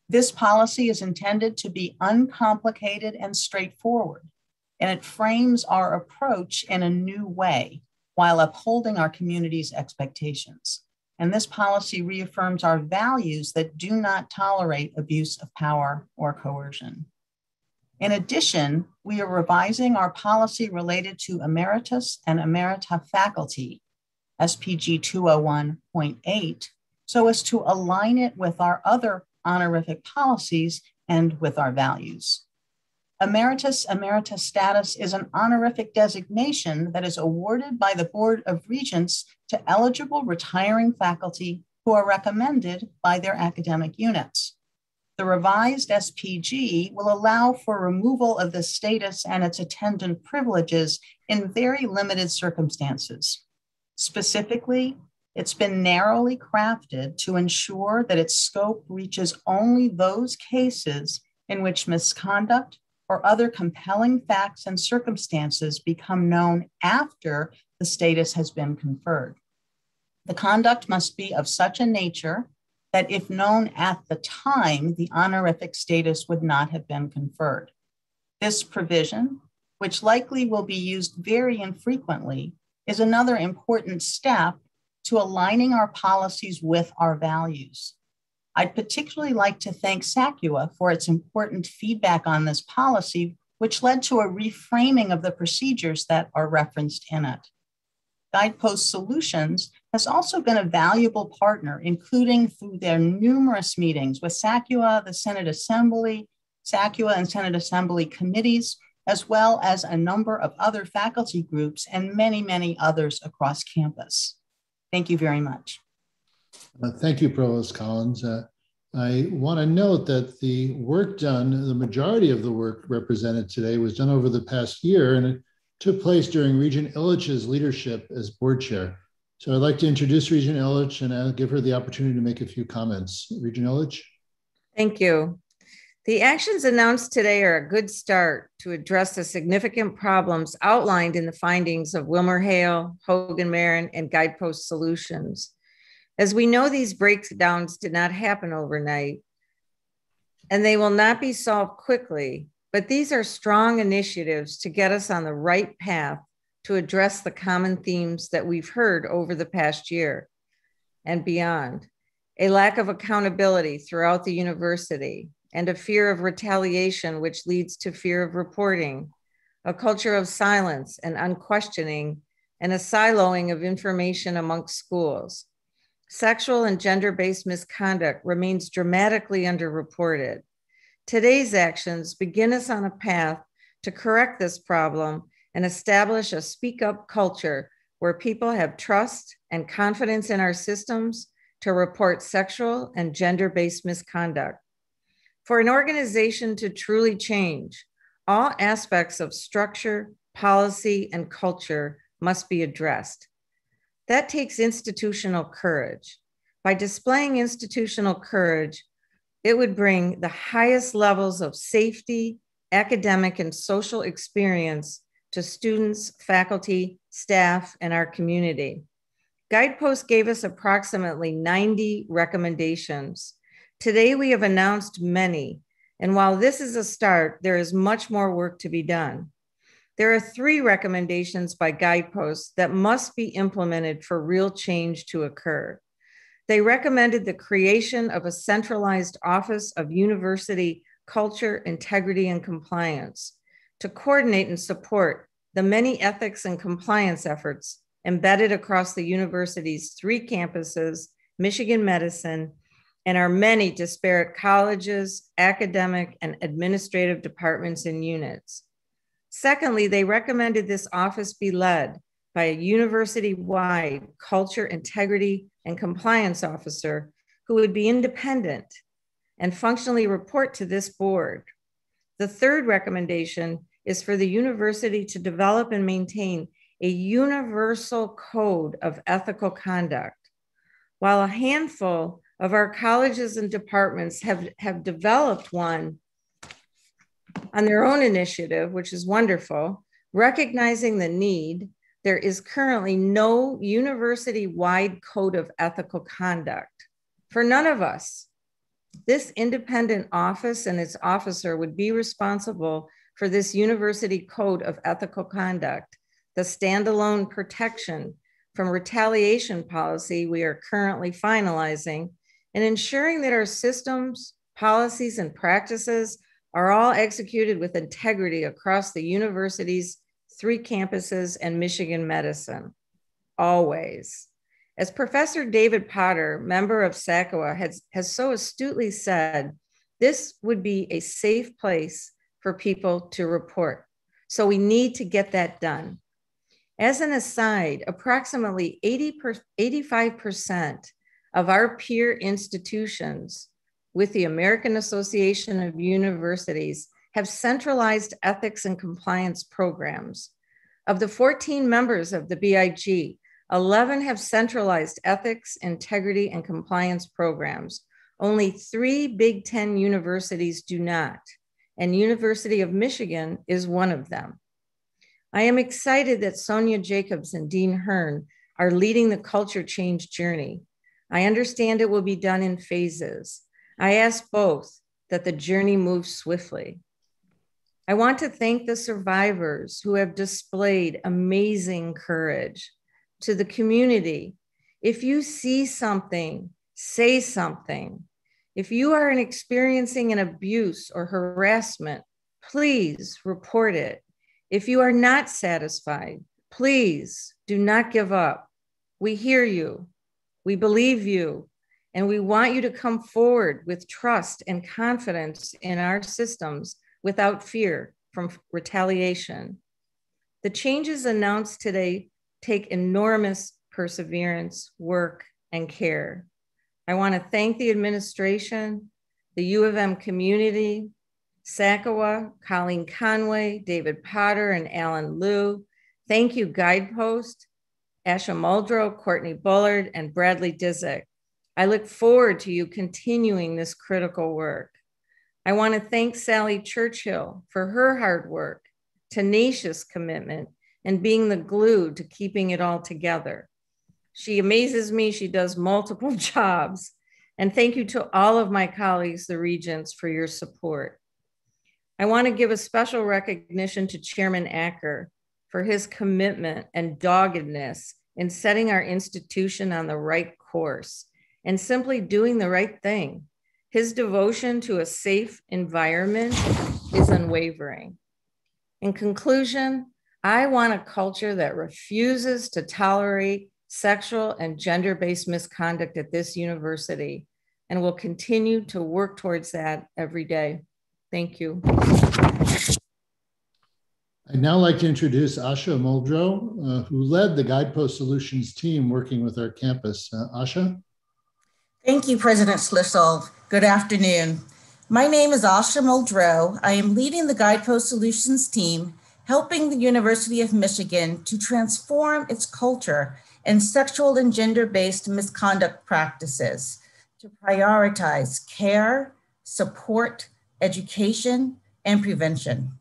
Speaker 9: This policy is intended to be uncomplicated and straightforward, and it frames our approach in a new way while upholding our community's expectations. And this policy reaffirms our values that do not tolerate abuse of power or coercion. In addition, we are revising our policy related to emeritus and emerita faculty, SPG 201.8, so as to align it with our other honorific policies and with our values. Emeritus Emerita status is an honorific designation that is awarded by the Board of Regents to eligible retiring faculty who are recommended by their academic units. The revised SPG will allow for removal of the status and its attendant privileges in very limited circumstances. Specifically, it's been narrowly crafted to ensure that its scope reaches only those cases in which misconduct or other compelling facts and circumstances become known after the status has been conferred. The conduct must be of such a nature that if known at the time, the honorific status would not have been conferred. This provision, which likely will be used very infrequently, is another important step to aligning our policies with our values. I'd particularly like to thank SACUA for its important feedback on this policy, which led to a reframing of the procedures that are referenced in it. Guidepost Solutions has also been a valuable partner, including through their numerous meetings with SACUA, the Senate Assembly, SACUA and Senate Assembly committees, as well as a number of other faculty groups and many, many others across campus. Thank you very much.
Speaker 2: Uh, thank you, Provost Collins. Uh, I want to note that the work done, the majority of the work represented today was done over the past year, and it took place during Regent Ilitch's leadership as board chair. So I'd like to introduce Regent Ilitch and I'll give her the opportunity to make a few comments. Regent Ilitch.
Speaker 10: Thank you. The actions announced today are a good start to address the significant problems outlined in the findings of WilmerHale, Hogan Marren, and Guidepost Solutions. As we know, these breakdowns did not happen overnight, and they will not be solved quickly, but these are strong initiatives to get us on the right path to address the common themes that we've heard over the past year and beyond. A lack of accountability throughout the university and a fear of retaliation, which leads to fear of reporting, a culture of silence and unquestioning, and a siloing of information amongst schools. Sexual and gender based misconduct remains dramatically underreported. Today's actions begin us on a path to correct this problem and establish a speak up culture where people have trust and confidence in our systems to report sexual and gender based misconduct. For an organization to truly change, all aspects of structure, policy, and culture must be addressed. That takes institutional courage. By displaying institutional courage, it would bring the highest levels of safety, academic, and social experience to students, faculty, staff, and our community. Guidepost gave us approximately 90 recommendations. Today, we have announced many, and while this is a start, there is much more work to be done. There are three recommendations by Guidepost that must be implemented for real change to occur. They recommended the creation of a centralized Office of University Culture, Integrity, and Compliance to coordinate and support the many ethics and compliance efforts embedded across the university's three campuses, Michigan Medicine, and our many disparate colleges, academic, and administrative departments and units. Secondly, they recommended this office be led by a university wide culture, integrity, and compliance officer who would be independent and functionally report to this board. The third recommendation is for the university to develop and maintain a universal code of ethical conduct. While a handful of our colleges and departments have, have developed one on their own initiative, which is wonderful, recognizing the need, there is currently no university wide code of ethical conduct for none of us. This independent office and its officer would be responsible for this university code of ethical conduct, the standalone protection from retaliation policy we are currently finalizing, and ensuring that our systems, policies, and practices are all executed with integrity across the university's three campuses and Michigan Medicine. Always. As Professor David Potter, member of SACUA, has, has so astutely said, this would be a safe place for people to report. So we need to get that done. As an aside, approximately 80 per, 85% of our peer institutions with the American Association of Universities have centralized ethics and compliance programs. Of the 14 members of the BIG, 11 have centralized ethics, integrity, and compliance programs. Only three Big Ten universities do not, and University of Michigan is one of them. I am excited that Sonya Jacobs and Dean Hurn are leading the culture change journey. I understand it will be done in phases. I ask both that the journey move swiftly. I want to thank the survivors who have displayed amazing courage. To the community, if you see something, say something. If you are experiencing an abuse or harassment, please report it. If you are not satisfied, please do not give up. We hear you, we believe you, and we want you to come forward with trust and confidence in our systems without fear from retaliation. The changes announced today take enormous perseverance, work, and care. I want to thank the administration, the U of M community, SACUA, Colleen Conway, David Potter, and Allen Liu. Thank you, Guidepost, Asha Muldrow, Courtney Bullard, and Bradley Disick. I look forward to you continuing this critical work. I want to thank Sally Churchill for her hard work, tenacious commitment, and being the glue to keeping it all together. She amazes me. She does multiple jobs. And thank you to all of my colleagues, the Regents, for your support. I want to give a special recognition to Chairman Acker for his commitment and doggedness in setting our institution on the right course and simply doing the right thing. His devotion to a safe environment is unwavering. In conclusion, I want a culture that refuses to tolerate sexual and gender based misconduct at this university and will continue to work towards that every day. Thank you.
Speaker 2: I'd now like to introduce Asha Muldrow, uh, who led the Guidepost Solutions team working with our campus. Uh, Asha?
Speaker 11: Thank you, President Schlissel. Good afternoon. My name is Asha Muldrow. I am leading the Guidepost Solutions team helping the University of Michigan to transform its culture and sexual and gender based misconduct practices, to prioritize care, support, education, and prevention.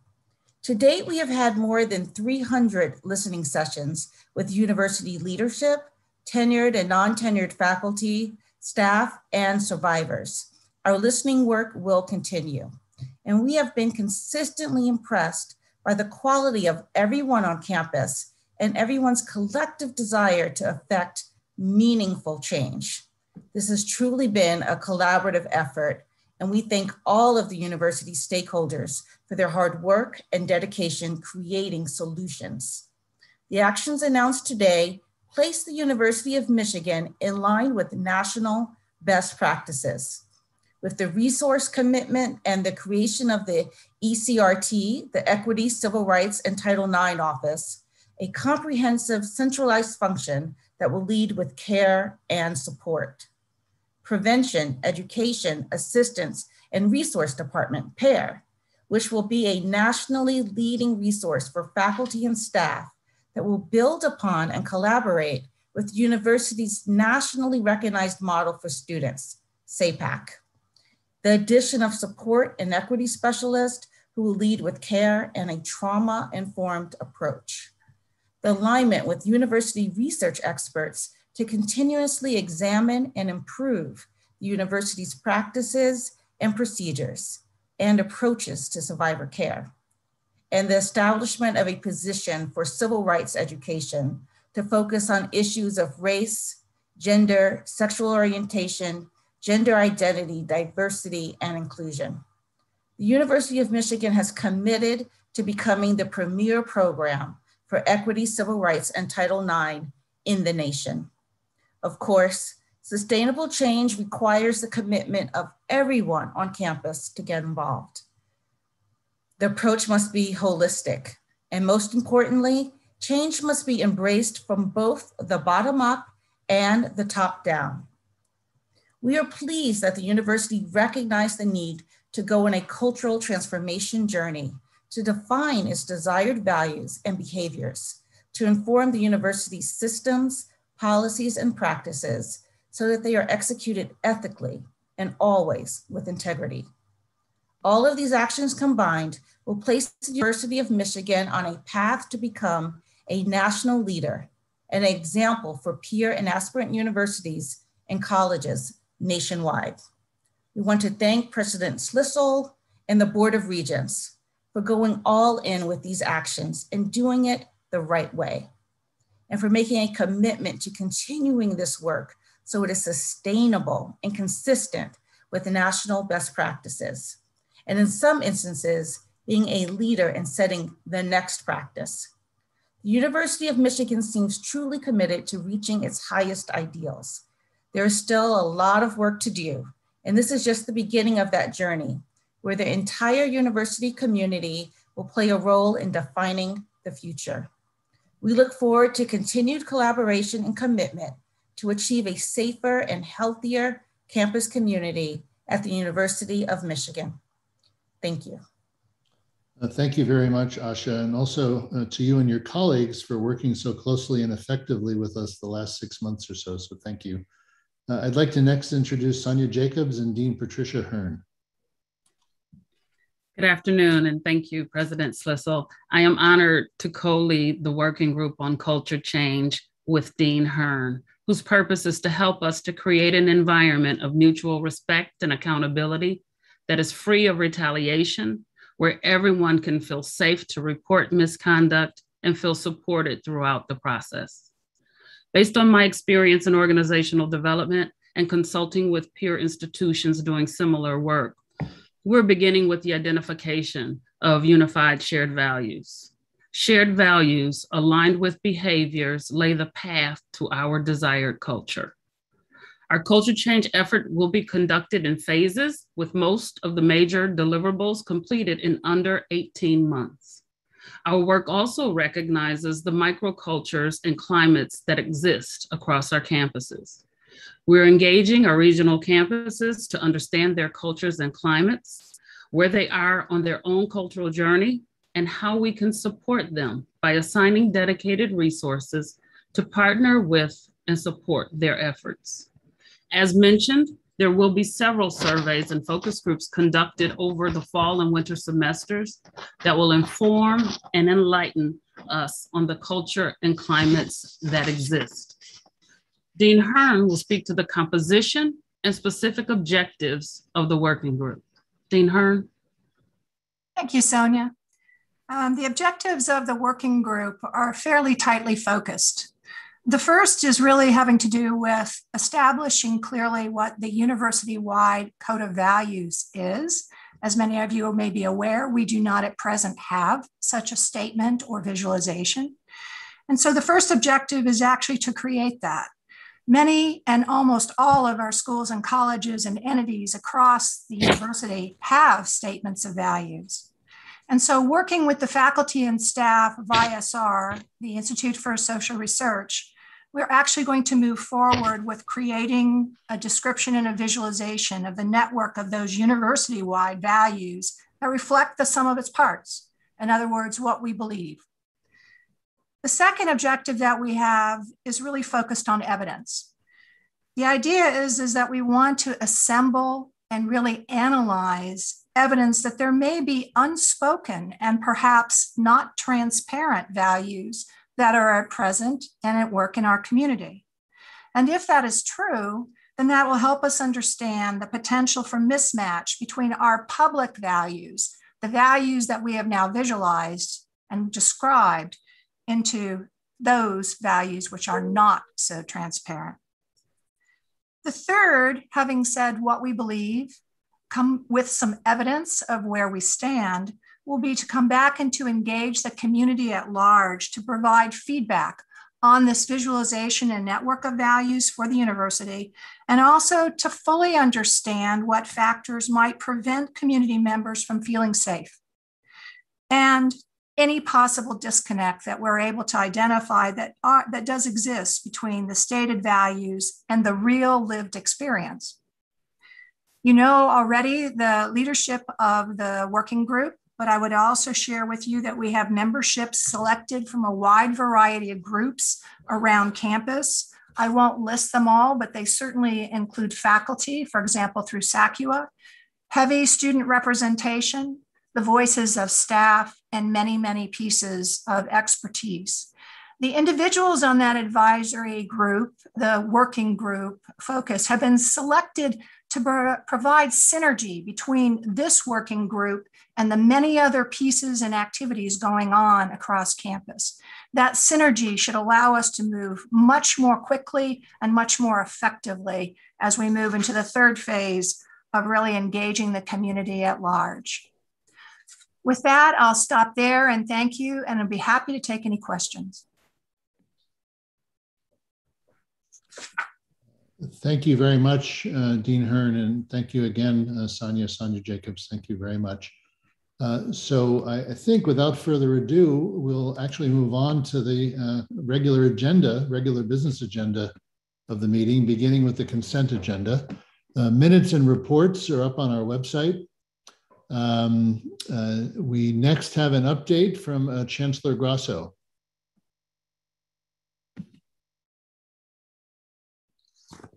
Speaker 11: To date, we have had more than 300 listening sessions with university leadership, tenured and non tenured faculty, staff, and survivors. Our listening work will continue. And we have been consistently impressed by the quality of everyone on campus and everyone's collective desire to affect meaningful change. This has truly been a collaborative effort, and we thank all of the university stakeholders for their hard work and dedication creating solutions. The actions announced today place the University of Michigan in line with national best practices with the resource commitment and the creation of the ECRT, the Equity, Civil Rights, and Title IX Office, a comprehensive centralized function that will lead with care and support. Prevention, Education, Assistance, and Resource Department, PAIR, which will be a nationally leading resource for faculty and staff that will build upon and collaborate with university's nationally recognized model for students, SAPAC the addition of support and equity specialists who will lead with care and a trauma informed approach. The alignment with university research experts to continuously examine and improve the university's practices and procedures and approaches to survivor care. And the establishment of a position for civil rights education to focus on issues of race, gender, sexual orientation, gender identity, diversity, and inclusion. the University of Michigan has committed to becoming the premier program for equity, civil rights, and Title IX in the nation. Of course, sustainable change requires the commitment of everyone on campus to get involved. The approach must be holistic, and most importantly, change must be embraced from both the bottom up and the top down. We are pleased that the university recognized the need to go on a cultural transformation journey to define its desired values and behaviors, to inform the university's systems, policies, and practices so that they are executed ethically and always with integrity. All of these actions combined will place the University of Michigan on a path to become a national leader, an example for peer and aspirant universities and colleges nationwide. We want to thank President Schlissel and the Board of Regents for going all in with these actions and doing it the right way, and for making a commitment to continuing this work so it is sustainable and consistent with national best practices. And in some instances, being a leader in setting the next practice. The University of Michigan seems truly committed to reaching its highest ideals. There is still a lot of work to do, and this is just the beginning of that journey where the entire university community will play a role in defining the future. We look forward to continued collaboration and commitment to achieve a safer and healthier campus community at the University of Michigan. Thank you.
Speaker 2: Uh, thank you very much, Asha, and also uh, to you and your colleagues for working so closely and effectively with us the last six months or so. So thank you. Uh, I'd like to next introduce Sonya Jacobs and Dean Patricia Hurn.
Speaker 12: Good afternoon, and thank you, President Schlissel. I am honored to co-lead the working group on culture change with Dean Hurn, whose purpose is to help us to create an environment of mutual respect and accountability that is free of retaliation, where everyone can feel safe to report misconduct and feel supported throughout the process. Based on my experience in organizational development and consulting with peer institutions doing similar work, we're beginning with the identification of unified shared values. Shared values aligned with behaviors lay the path to our desired culture. Our culture change effort will be conducted in phases, with most of the major deliverables completed in under 18 months. Our work also recognizes the microcultures and climates that exist across our campuses. We're engaging our regional campuses to understand their cultures and climates, where they are on their own cultural journey, and how we can support them by assigning dedicated resources to partner with and support their efforts. As mentioned, there will be several surveys and focus groups conducted over the fall and winter semesters that will inform and enlighten us on the culture and climates that exist. Dean Hurn will speak to the composition and specific objectives of the working group. Dean Hurn.
Speaker 13: Thank you, Sonya. Um, the objectives of the working group are fairly tightly focused. The first is really having to do with establishing clearly what the university wide code of values is. As many of you may be aware, we do not at present have such a statement or visualization. And so the first objective is actually to create that. Many and almost all of our schools and colleges and entities across the university have statements of values. And so, working with the faculty and staff of ISR, the Institute for Social Research, we're actually going to move forward with creating a description and a visualization of the network of those university wide values that reflect the sum of its parts. In other words, what we believe. The second objective that we have is really focused on evidence. The idea is, is that we want to assemble and really analyze evidence that there may be unspoken and perhaps not transparent values that are at present and at work in our community. And if that is true, then that will help us understand the potential for mismatch between our public values, the values that we have now visualized and described, into those values which are not so transparent. The third, having said what we believe, come with some evidence of where we stand will be to come back and to engage the community at large to provide feedback on this visualization and network of values for the university, and also to fully understand what factors might prevent community members from feeling safe. And any possible disconnect that we're able to identify that, are, that does exist between the stated values and the real lived experience. You know already the leadership of the working group but I would also share with you that we have memberships selected from a wide variety of groups around campus. I won't list them all, but they certainly include faculty, for example, through SACUA, heavy student representation, the voices of staff, and many, many pieces of expertise. The individuals on that advisory group, the working group focus, have been selected to provide synergy between this working group and the many other pieces and activities going on across campus. That synergy should allow us to move much more quickly and much more effectively as we move into the third phase of really engaging the community at large. With that, I'll stop there and thank you, and I'll be happy to take any questions.
Speaker 2: Thank you very much, uh, Dean Hurn, and thank you again, uh, Sonya, Sonya Jacobs. Thank you very much. Uh, so I, I, think without further ado, we'll actually move on to the uh, regular agenda, regular business agenda of the meeting, beginning with the consent agenda. Uh, minutes and reports are up on our website. Um, uh, we next have an update from Chancellor Grasso.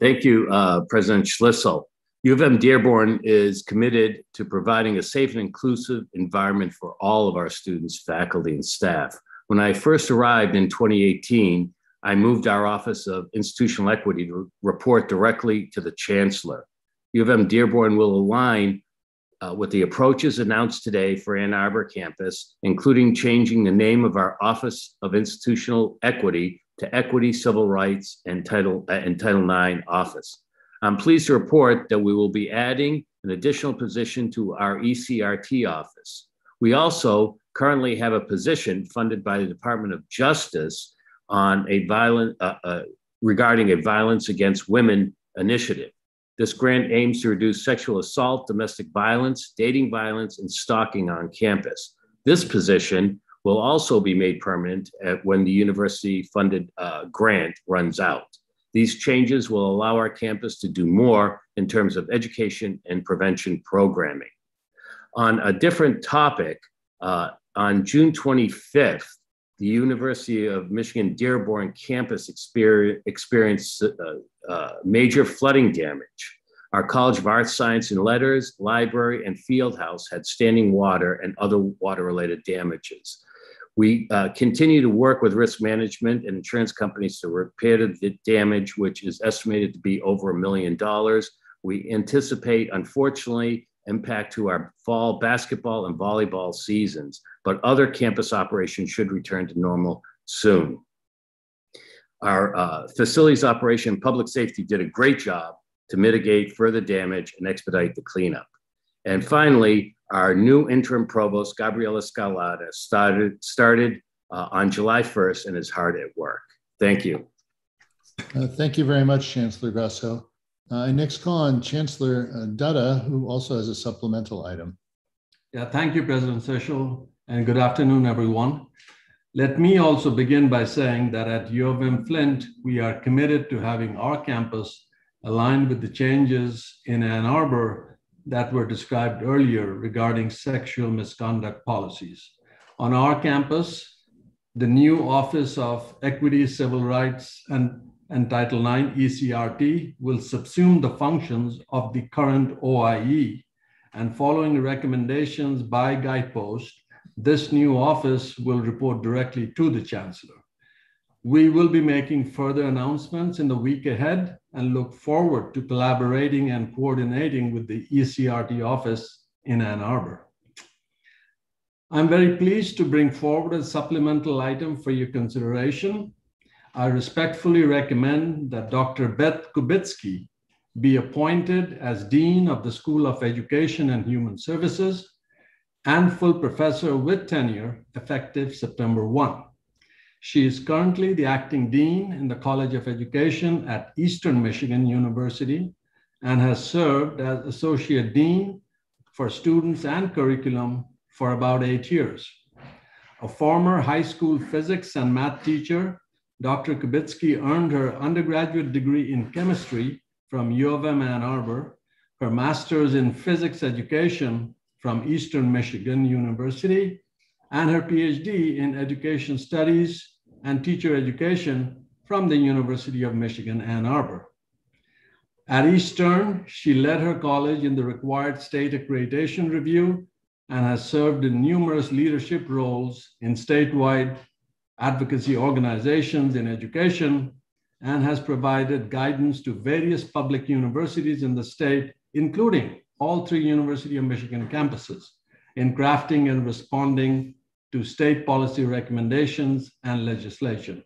Speaker 14: Thank you, uh, President Schlissel. U of M Dearborn is committed to providing a safe and inclusive environment for all of our students, faculty, and staff. When I first arrived in 2018, I moved our Office of Institutional Equity to report directly to the Chancellor. U of M Dearborn will align uh, with the approaches announced today for Ann Arbor campus, including changing the name of our Office of Institutional Equity to Equity, Civil Rights, and Title, uh, and Title IX office. I'm pleased to report that we will be adding an additional position to our ECRT office. We also currently have a position funded by the Department of Justice on a violent, uh, uh, regarding a violence against women initiative. This grant aims to reduce sexual assault, domestic violence, dating violence, and stalking on campus. This position will also be made permanent when the university funded uh, grant runs out. These changes will allow our campus to do more in terms of education and prevention programming. On a different topic, uh, on June 25th, the University of Michigan Dearborn campus experienced uh, uh, major flooding damage. Our College of Arts, Science, and Letters, library, and field house had standing water and other water related damages. We uh, continue to work with risk management and insurance companies to repair the damage, which is estimated to be over a million dollars. We anticipate, unfortunately, impact to our fall basketball and volleyball seasons, but other campus operations should return to normal soon. Our uh, facilities operation public safety did a great job to mitigate further damage and expedite the cleanup. And finally, our new interim provost, Gabriella Scarlatta, started, started uh, on July 1st and is hard at work. Thank you.
Speaker 2: Uh, thank you very much, Chancellor Grasso. Uh, next call on Chancellor uh, Dutta, who also has a supplemental item.
Speaker 15: Yeah, thank you, President Schlissel, and good afternoon, everyone. Let me also begin by saying that at U of M Flint, we are committed to having our campus aligned with the changes in Ann Arbor that were described earlier regarding sexual misconduct policies. On our campus, the new Office of Equity, Civil Rights, and, and Title IX ECRT will subsume the functions of the current OIE. And following recommendations by Guidepost, this new office will report directly to the Chancellor. We will be making further announcements in the week ahead and look forward to collaborating and coordinating with the ECRT office in Ann Arbor. I'm very pleased to bring forward a supplemental item for your consideration. I respectfully recommend that Dr. Beth Kubitskey be appointed as Dean of the School of Education and Human Services and full professor with tenure effective September 1. She is currently the acting dean in the College of Education at Eastern Michigan University and has served as associate dean for students and curriculum for about eight years. A former high school physics and math teacher, Dr. Kubitskey earned her undergraduate degree in chemistry from U of M Ann Arbor, her master's in physics education from Eastern Michigan University, and her PhD in education studies and teacher education from the University of Michigan, Ann Arbor. At Eastern, she led her college in the required state accreditation review and has served in numerous leadership roles in statewide advocacy organizations in education and has provided guidance to various public universities in the state, including all three University of Michigan campuses, in crafting and responding to state policy recommendations and legislation.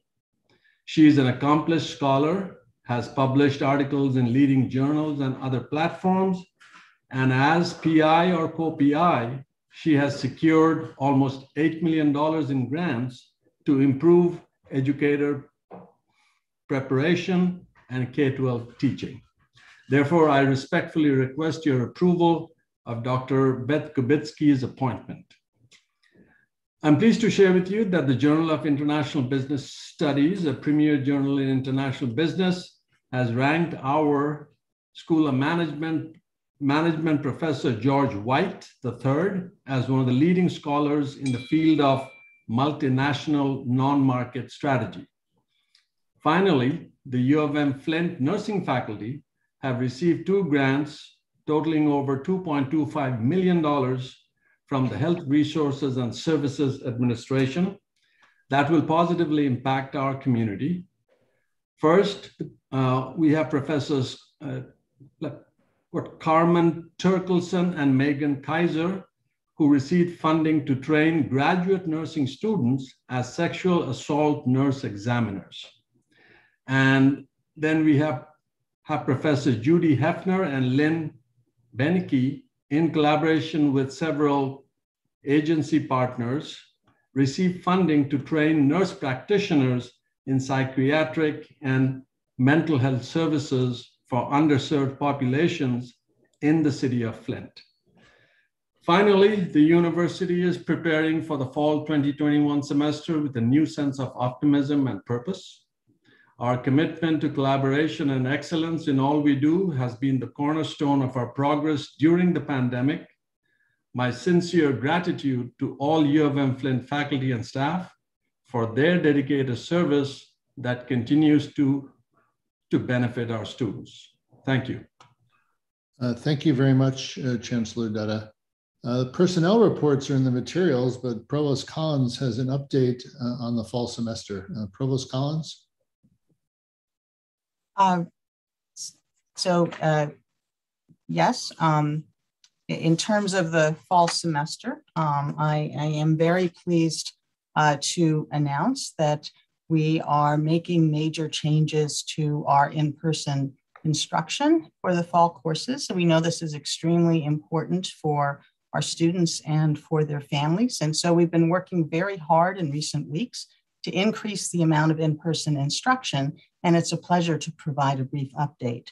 Speaker 15: She is an accomplished scholar, has published articles in leading journals and other platforms, and as PI or co-PI, she has secured almost $8 million in grants to improve educator preparation and K-12 teaching. Therefore, I respectfully request your approval of Dr. Beth Kubitskey's appointment. I'm pleased to share with you that the Journal of International Business Studies, a premier journal in international business, has ranked our School of Management management professor George White III as one of the leading scholars in the field of multinational non-market strategy. Finally, the U of M Flint nursing faculty have received two grants totaling over $2.25 million from the Health Resources and Services Administration that will positively impact our community. First, uh, we have professors uh, Carmen Turkelson and Megan Kaiser, who received funding to train graduate nursing students as sexual assault nurse examiners. And then we have, have Professor Judy Hefner and Lynn Beneke in collaboration with several agency partners, receive funding to train nurse practitioners in psychiatric and mental health services for underserved populations in the city of Flint. Finally, the university is preparing for the fall 2021 semester with a new sense of optimism and purpose. Our commitment to collaboration and excellence in all we do has been the cornerstone of our progress during the pandemic. My sincere gratitude to all U of M Flint faculty and staff for their dedicated service that continues to, to benefit our students. Thank you.
Speaker 2: Uh, thank you very much, uh, Chancellor Dutta. Uh, personnel reports are in the materials, but Provost Collins has an update uh, on the fall semester. Uh, Provost Collins?
Speaker 9: Um, so uh, yes, um, in terms of the fall semester, um, I, I, am very pleased uh, to announce that we are making major changes to our in-person instruction for the fall courses. So we know this is extremely important for our students and for their families. And so we've been working very hard in recent weeks to increase the amount of in-person instruction and it's a pleasure to provide a brief update.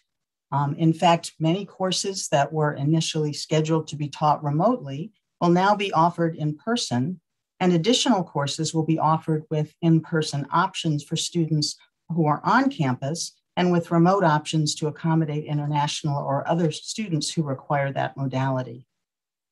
Speaker 9: Um, in fact, many courses that were initially scheduled to be taught remotely will now be offered in person, and additional courses will be offered with in-person options for students who are on campus and with remote options to accommodate international or other students who require that modality.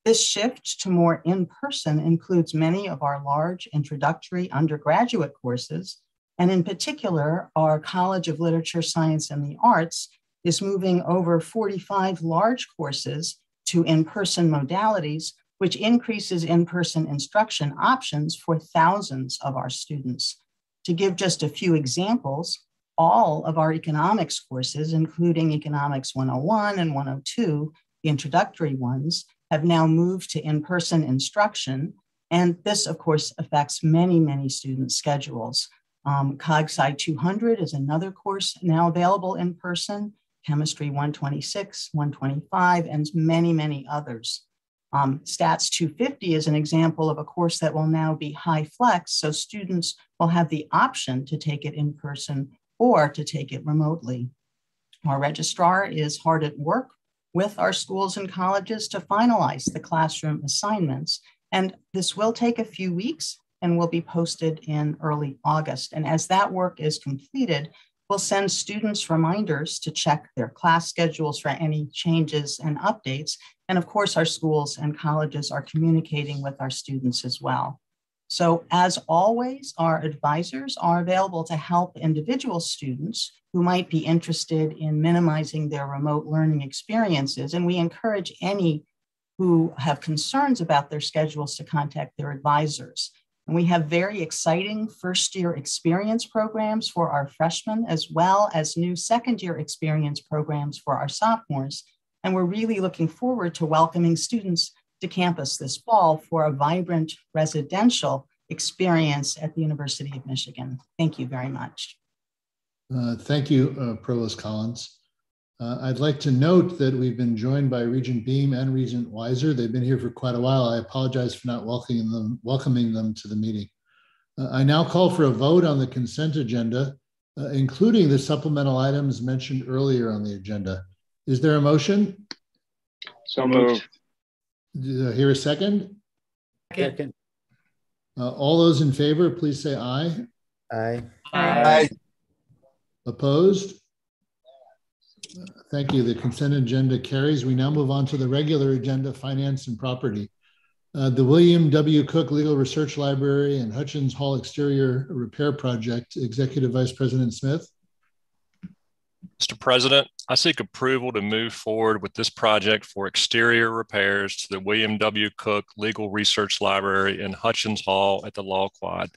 Speaker 9: This shift to more in-person includes many of our large introductory undergraduate courses and in particular, our College of Literature, Science, and the Arts is moving over 45 large courses to in-person modalities, which increases in-person instruction options for thousands of our students. To give just a few examples, all of our economics courses, including Economics 101 and 102, the introductory ones, have now moved to in-person instruction. And this, of course, affects many, many student schedules. Um, CogSci 200 is another course now available in person. Chemistry 126, 125, and many, many others. Um, Stats 250 is an example of a course that will now be high flex, so students will have the option to take it in person or to take it remotely. Our registrar is hard at work with our schools and colleges to finalize the classroom assignments. And this will take a few weeks and will be posted in early August. And as that work is completed, we'll send students reminders to check their class schedules for any changes and updates. And of course, our schools and colleges are communicating with our students as well. So as always, our advisors are available to help individual students who might be interested in minimizing their remote learning experiences. And we encourage any who have concerns about their schedules to contact their advisors. And we have very exciting first year experience programs for our freshmen, as well as new second year experience programs for our sophomores. And we're really looking forward to welcoming students to campus this fall for a vibrant residential experience at the University of Michigan. Thank you very much.
Speaker 2: Uh, thank you, uh, Provost Collins. Uh, I'd like to note that we've been joined by Regent Behm and Regent Weiser. They've been here for quite a while. I apologize for not welcoming them, welcoming them to the meeting. Uh, I now call for a vote on the consent agenda, uh, including the supplemental items mentioned earlier on the agenda. Is there a motion?
Speaker 3: So moved.
Speaker 2: Do I hear a second?
Speaker 16: Second.
Speaker 2: Uh, all those in favor, please say aye.
Speaker 16: Aye.
Speaker 2: Aye. Opposed? Thank you. The consent agenda carries. We now move on to the regular agenda, finance and property. Uh, the William W. Cook Legal Research Library and Hutchins Hall Exterior Repair Project, Executive Vice President Smith.
Speaker 17: Mr. President, I seek approval to move forward with this project for exterior repairs to the William W. Cook Legal Research Library in Hutchins Hall at the Law Quad.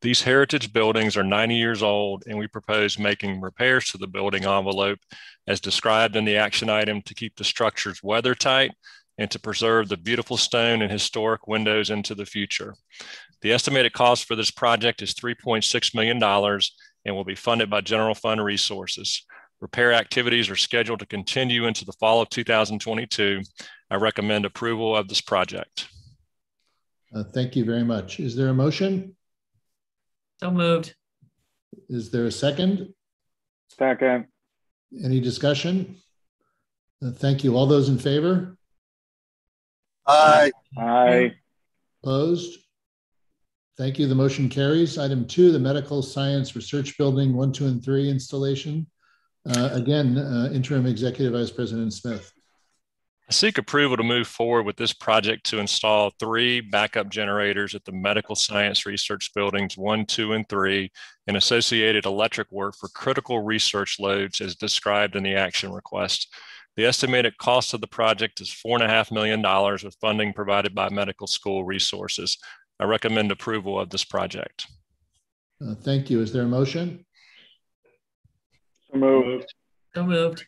Speaker 17: These heritage buildings are 90 years old, and we propose making repairs to the building envelope as described in the action item to keep the structures weather tight and to preserve the beautiful stone and historic windows into the future. The estimated cost for this project is $3.6 million and will be funded by general fund resources. Repair activities are scheduled to continue into the fall of 2022. I recommend approval of this project.
Speaker 2: Uh, thank you very much. Is there a motion?
Speaker 16: So moved.
Speaker 2: Is there a second?
Speaker 6: Second.
Speaker 2: Any discussion? Uh, thank you. All those in favor?
Speaker 6: Aye. Aye.
Speaker 2: Opposed? Thank you. The motion carries. Item two, the Medical Science Research Building one, two, and three installation. Uh, again, uh, Interim Executive Vice President Smith.
Speaker 17: I seek approval to move forward with this project to install three backup generators at the Medical Science Research Buildings 1, 2, and 3 and associated electric work for critical research loads as described in the action request. The estimated cost of the project is $4.5 million with funding provided by medical school resources. I recommend approval of this project.
Speaker 2: Uh, thank you. Is there a motion?
Speaker 6: So moved.
Speaker 16: So moved.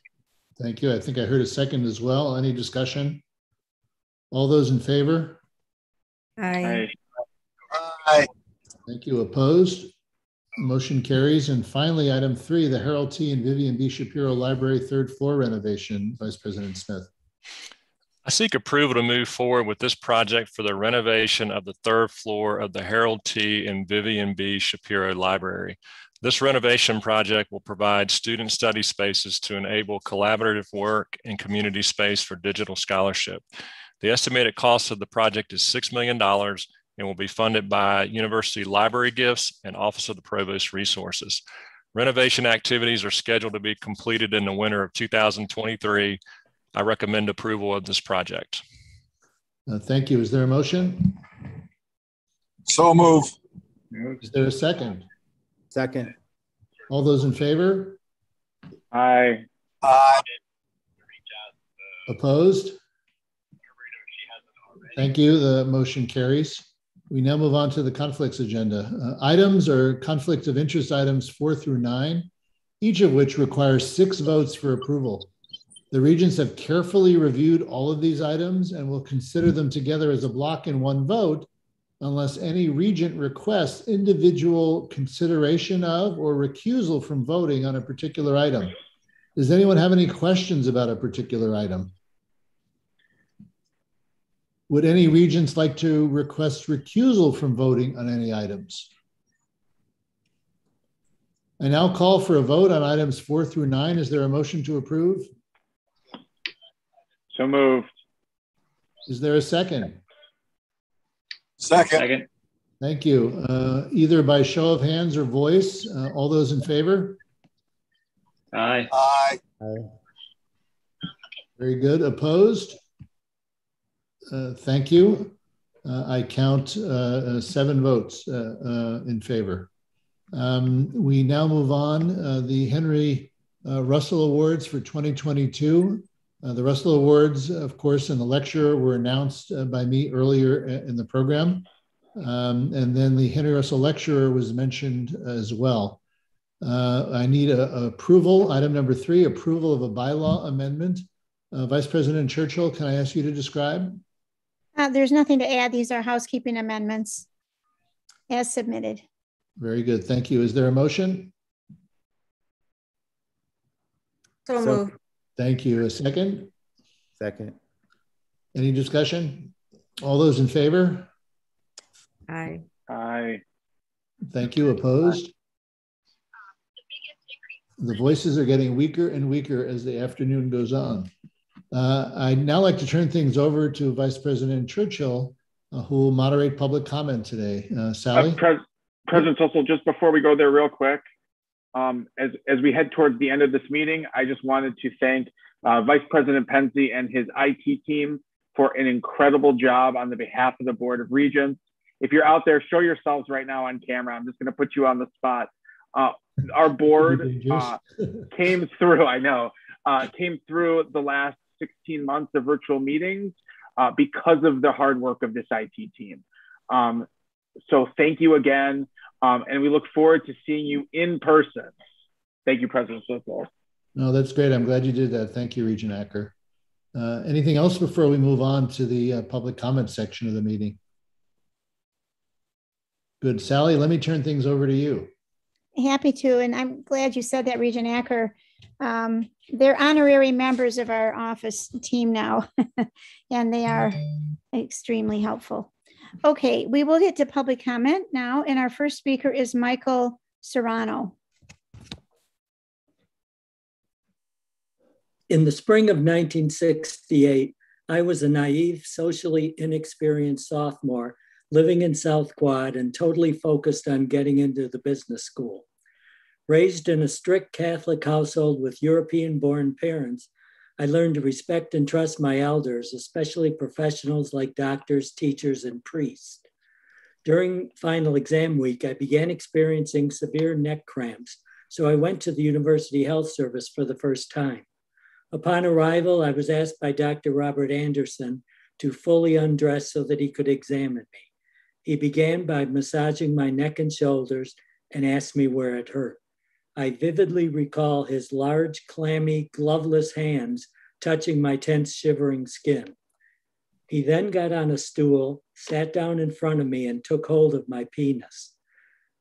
Speaker 2: Thank you. I think I heard a second as well. Any discussion? All those in favor?
Speaker 10: Aye.
Speaker 6: Aye.
Speaker 2: Thank you. Opposed? Motion carries. And finally, item three, the Harold T. and Vivian B. Shapiro Library third floor renovation. Vice President Smith.
Speaker 17: I seek approval to move forward with this project for the renovation of the third floor of the Harold T. and Vivian B. Shapiro Library. This renovation project will provide student study spaces to enable collaborative work and community space for digital scholarship. The estimated cost of the project is $6 million and will be funded by university library gifts and Office of the Provost resources. Renovation activities are scheduled to be completed in the winter of 2023. I recommend approval of this project.
Speaker 2: Uh, thank you. Is there a motion?
Speaker 16: So move.
Speaker 2: Is there a second?
Speaker 16: Second.
Speaker 2: All those in favor?
Speaker 6: Aye.
Speaker 16: Aye.
Speaker 2: Opposed? Thank you. The motion carries. We now move on to the conflicts agenda. Uh, items or conflict of interest items four through nine, each of which requires six votes for approval. The regents have carefully reviewed all of these items and will consider them together as a block in one vote unless any regent requests individual consideration of or recusal from voting on a particular item. Does anyone have any questions about a particular item? Would any regents like to request recusal from voting on any items? I now call for a vote on items four through nine. Is there a motion to approve?
Speaker 6: So moved.
Speaker 2: Is there a second?
Speaker 16: Second.
Speaker 3: Second.
Speaker 2: Thank you. Uh, Either by show of hands or voice, uh, all those in favor?
Speaker 3: Aye.
Speaker 16: Aye.
Speaker 2: Very good. Opposed? Uh, Thank you. Uh, I count uh, uh, seven votes uh, uh, in favor. Um, We now move on. Uh, The Henry uh, Russell Awards for 2022. Uh, The Russell Awards, of course, and the lecture were announced uh, by me earlier in the program. Um, And then the Henry Russell Lecturer was mentioned as well. Uh, I need a a approval. Item number three, approval of a bylaw amendment. Uh, Vice President Churchill, can I ask you to describe?
Speaker 18: Uh, there's nothing to add. These are housekeeping amendments as submitted.
Speaker 2: Very good. Thank you. Is there a motion?
Speaker 10: So
Speaker 16: So-
Speaker 10: moved.
Speaker 2: Thank you. A second?
Speaker 16: Second.
Speaker 2: Any discussion? All those in favor?
Speaker 10: Aye.
Speaker 6: Aye.
Speaker 2: Thank you. Opposed? The voices are getting weaker and weaker as the afternoon goes on. Uh, I'd now like to turn things over to Vice President Churchill, uh, who will moderate public comment today. Uh, Sally?
Speaker 6: Uh, Pres- President Schlissel, just before we go there real quick, um, as, as we head towards the end of this meeting, I just wanted to thank uh, Vice President Pendse and his IT team for an incredible job on the behalf of the Board of Regents. If you're out there, show yourselves right now on camera. I'm just going to put you on the spot. Uh, our board uh, came through, I know, uh, came through the last 16 months of virtual meetings uh, because of the hard work of this IT team. Um, so thank you again. Um, and we look forward to seeing you in person. Thank you, President Schlissel.
Speaker 2: No, that's great. I'm glad you did that. Thank you, Regent Acker. Uh, anything else before we move on to the uh, public comment section of the meeting? Good. Sally, let me turn things over to you.
Speaker 18: Happy to, and I'm glad you said that, Regent Acker. Um, they're honorary members of our office team now, and they are extremely helpful. Okay, we will get to public comment now, and our first speaker is Michael Serrano.
Speaker 19: In the spring of 1968, I was a naive, socially inexperienced sophomore living in South Quad and totally focused on getting into the business school. Raised in a strict Catholic household with European born parents, I learned to respect and trust my elders, especially professionals like doctors, teachers, and priests. During final exam week, I began experiencing severe neck cramps, so I went to the University Health Service for the first time. Upon arrival, I was asked by Dr. Robert Anderson to fully undress so that he could examine me. He began by massaging my neck and shoulders and asked me where it hurt. I vividly recall his large, clammy, gloveless hands touching my tense, shivering skin. He then got on a stool, sat down in front of me, and took hold of my penis.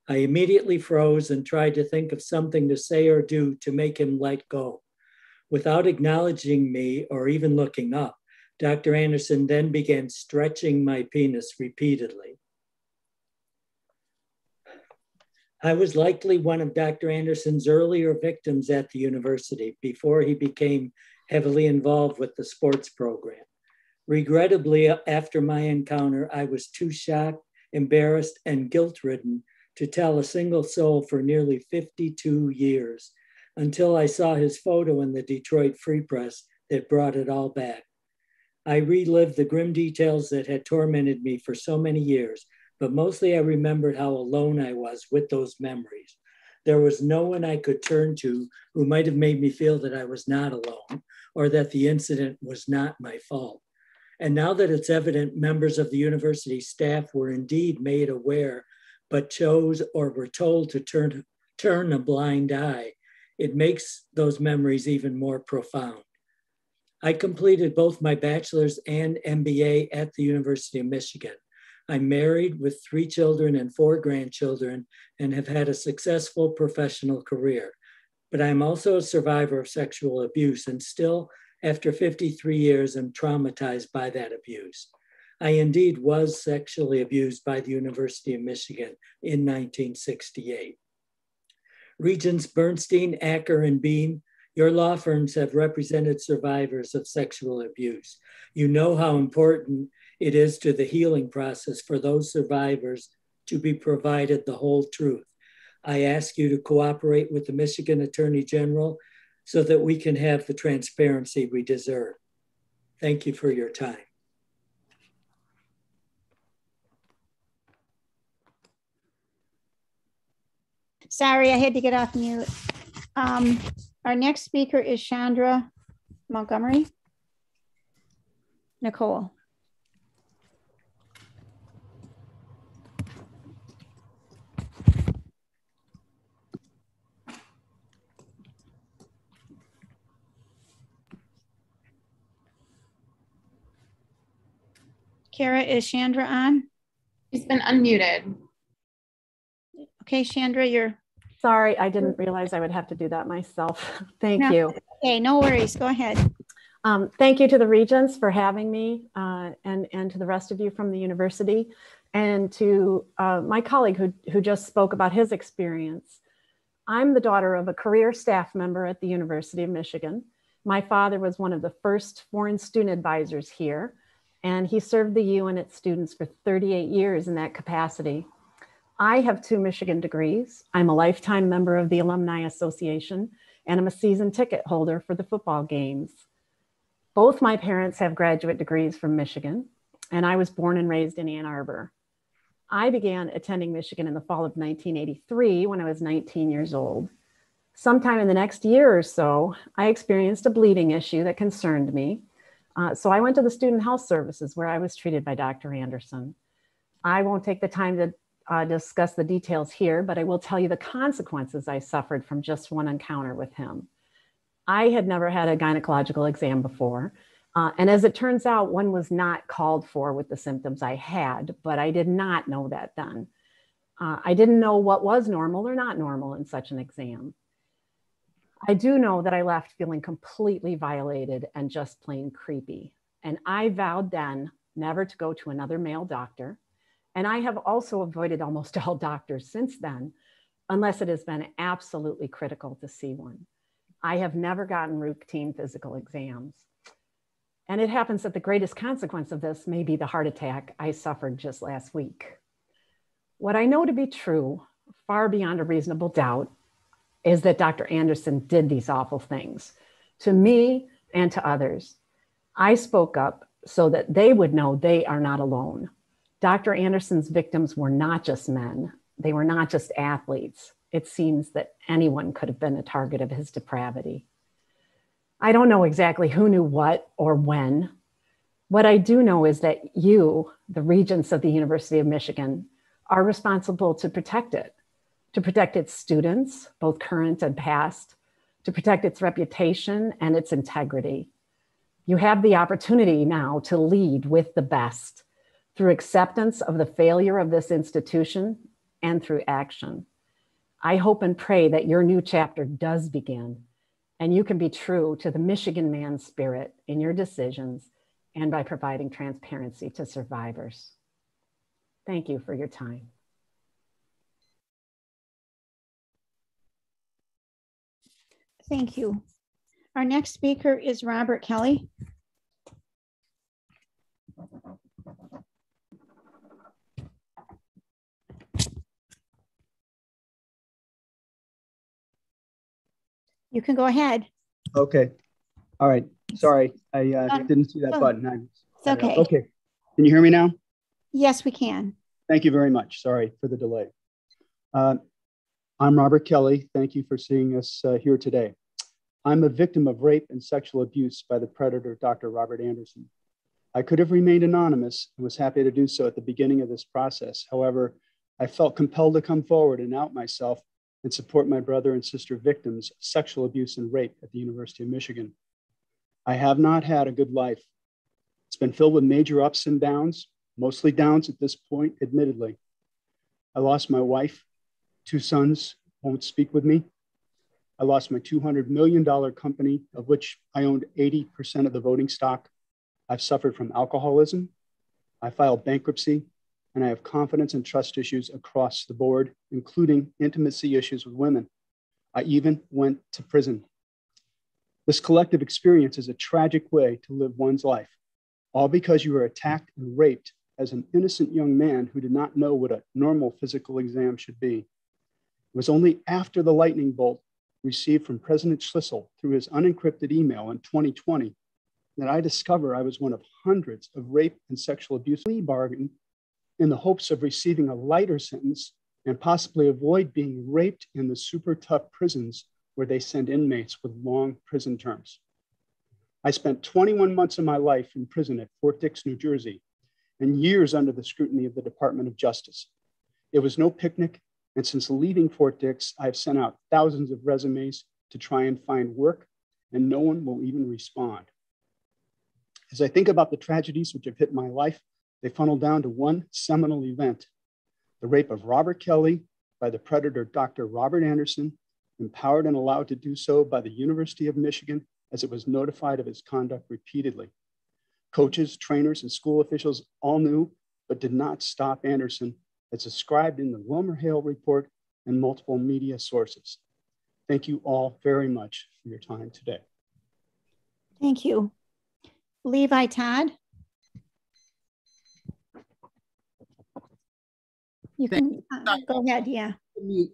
Speaker 19: I immediately froze and tried to think of something to say or do to make him let go. Without acknowledging me or even looking up, Dr. Anderson then began stretching my penis repeatedly. I was likely one of Dr. Anderson's earlier victims at the university before he became heavily involved with the sports program. Regrettably, after my encounter, I was too shocked, embarrassed, and guilt ridden to tell a single soul for nearly 52 years until I saw his photo in the Detroit Free Press that brought it all back. I relived the grim details that had tormented me for so many years, but mostly I remembered how alone I was with those memories. There was no one I could turn to who might have made me feel that I was not alone or that the incident was not my fault. And now that it's evident members of the university staff were indeed made aware, but chose or were told to turn, turn a blind eye, it makes those memories even more profound. I completed both my bachelor's and MBA at the University of Michigan. I'm married with three children and four grandchildren and have had a successful professional career. but I am also a survivor of sexual abuse and still, after 53 years, am traumatized by that abuse. I indeed was sexually abused by the University of Michigan in 1968. Regents Bernstein, Acker, and Behm, your law firms have represented survivors of sexual abuse. You know how important it is to the healing process for those survivors to be provided the whole truth. I ask you to cooperate with the Michigan Attorney General so that we can have the transparency we deserve. Thank you for your time.
Speaker 18: Sorry, I had to get off mute. Um, our next speaker is Chandra Montgomery. Nicole. Kara, is Chandra on?
Speaker 20: She's been unmuted.
Speaker 18: Okay, Chandra, you're.
Speaker 21: Sorry, I didn't realize I would have to do that myself. Thank
Speaker 18: No.
Speaker 21: you.
Speaker 18: Okay, no worries. Go ahead.
Speaker 21: Um, thank you to the Regents for having me uh, and, and to the rest of you from the university and to uh, my colleague who, who just spoke about his experience. I'm the daughter of a career staff member at the University of Michigan. My father was one of the first foreign student advisors here, and he served the U and its students for 38 years in that capacity. I have two Michigan degrees. I'm a lifetime member of the Alumni Association, and I'm a season ticket holder for the football games. Both my parents have graduate degrees from Michigan, and I was born and raised in Ann Arbor. I began attending Michigan in the fall of 1983 when I was 19 years old. Sometime in the next year or so, I experienced a bleeding issue that concerned me. Uh, so I went to the Student Health Services where I was treated by Dr. Anderson. I won't take the time to uh, discuss the details here, but I will tell you the consequences I suffered from just one encounter with him. I had never had a gynecological exam before. Uh, and as it turns out, one was not called for with the symptoms I had, but I did not know that then. Uh, I didn't know what was normal or not normal in such an exam. I do know that I left feeling completely violated and just plain creepy. And I vowed then never to go to another male doctor. And I have also avoided almost all doctors since then, unless it has been absolutely critical to see one. I have never gotten routine physical exams. And it happens that the greatest consequence of this may be the heart attack I suffered just last week. What I know to be true, far beyond a reasonable doubt, is that Dr. Anderson did these awful things to me and to others. I spoke up so that they would know they are not alone. Dr. Anderson's victims were not just men, they were not just athletes. It seems that anyone could have been a target of his depravity. I don't know exactly who knew what or when. What I do know is that you, the regents of the University of Michigan, are responsible to protect it, to protect its students, both current and past, to protect its reputation and its integrity. You have the opportunity now to lead with the best through acceptance of the failure of this institution and through action. I hope and pray that your new chapter does begin and you can be true to the Michigan man spirit in your decisions and by providing transparency to survivors. Thank you for your time.
Speaker 18: Thank you. Our next speaker is Robert Kelly. You can go ahead.
Speaker 22: Okay. All right. Sorry, I uh,
Speaker 18: Um,
Speaker 22: didn't see that
Speaker 18: oh,
Speaker 22: button. I-
Speaker 18: It's okay.
Speaker 22: Okay. Can you hear me now?
Speaker 18: Yes, we can.
Speaker 22: Thank you very much. Sorry for the delay. Uh, I'm Robert Kelly. Thank you for seeing us uh, here today. I'm a victim of rape and sexual abuse by the predator, Dr. Robert Anderson. I could have remained anonymous and was happy to do so at the beginning of this process. However, I felt compelled to come forward and out myself and support my brother and sister victims of sexual abuse and rape at the University of Michigan. I have not had a good life. It's been filled with major ups and downs, mostly downs at this point, admittedly. I lost my wife, two sons won't speak with me. I lost my $200 million company, of which I owned 80% of the voting stock. I've suffered from alcoholism. I filed bankruptcy, and I have confidence and trust issues across the board, including intimacy issues with women. I even went to prison. This collective experience is a tragic way to live one's life, all because you were attacked and raped as an innocent young man who did not know what a normal physical exam should be. It was only after the lightning bolt received from President Schlissel through his unencrypted email in 2020 that I discover I was one of hundreds of rape and sexual abuse plea bargain in the hopes of receiving a lighter sentence and possibly avoid being raped in the super tough prisons where they send inmates with long prison terms. I spent 21 months of my life in prison at Fort Dix, New Jersey, and years under the scrutiny of the Department of Justice. It was no picnic, and since leaving Fort Dix, I've sent out thousands of resumes to try and find work, and no one will even respond. As I think about the tragedies which have hit my life, they funnel down to one seminal event the rape of Robert Kelly by the predator Dr. Robert Anderson, empowered and allowed to do so by the University of Michigan as it was notified of his conduct repeatedly. Coaches, trainers, and school officials all knew, but did not stop Anderson as described in the WilmerHale report and multiple media sources. Thank you all very much for your time today.
Speaker 18: Thank you. Levi Todd. You can uh, go ahead, yeah.
Speaker 23: Mute.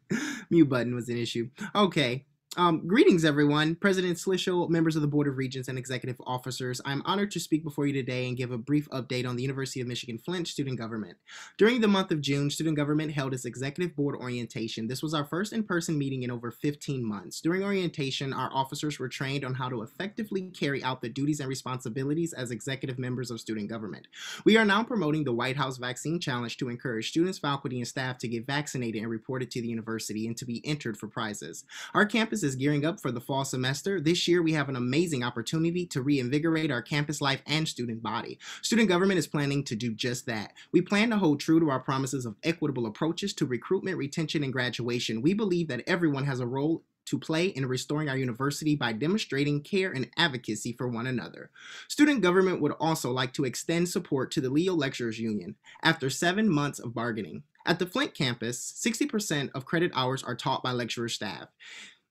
Speaker 23: Mute button was an issue. Okay. Um, greetings, everyone. President Schlissel, members of the Board of Regents, and executive officers. I'm honored to speak before you today and give a brief update on the University of Michigan Flint student government. During the month of June, student government held its executive board orientation. This was our first in person meeting in over 15 months. During orientation, our officers were trained on how to effectively carry out the duties and responsibilities as executive members of student government. We are now promoting the White House Vaccine Challenge to encourage students, faculty, and staff to get vaccinated and report it to the university and to be entered for prizes. Our campus is gearing up for the fall semester, this year we have an amazing opportunity to reinvigorate our campus life and student body. Student government is planning to do just that. We plan to hold true to our promises of equitable approaches to recruitment, retention, and graduation. We believe that everyone has a role to play in restoring our university by demonstrating care and advocacy for one another. Student government would also like to extend support to the Leo Lecturers Union after seven months of bargaining. At the Flint campus, 60% of credit hours are taught by lecturer staff.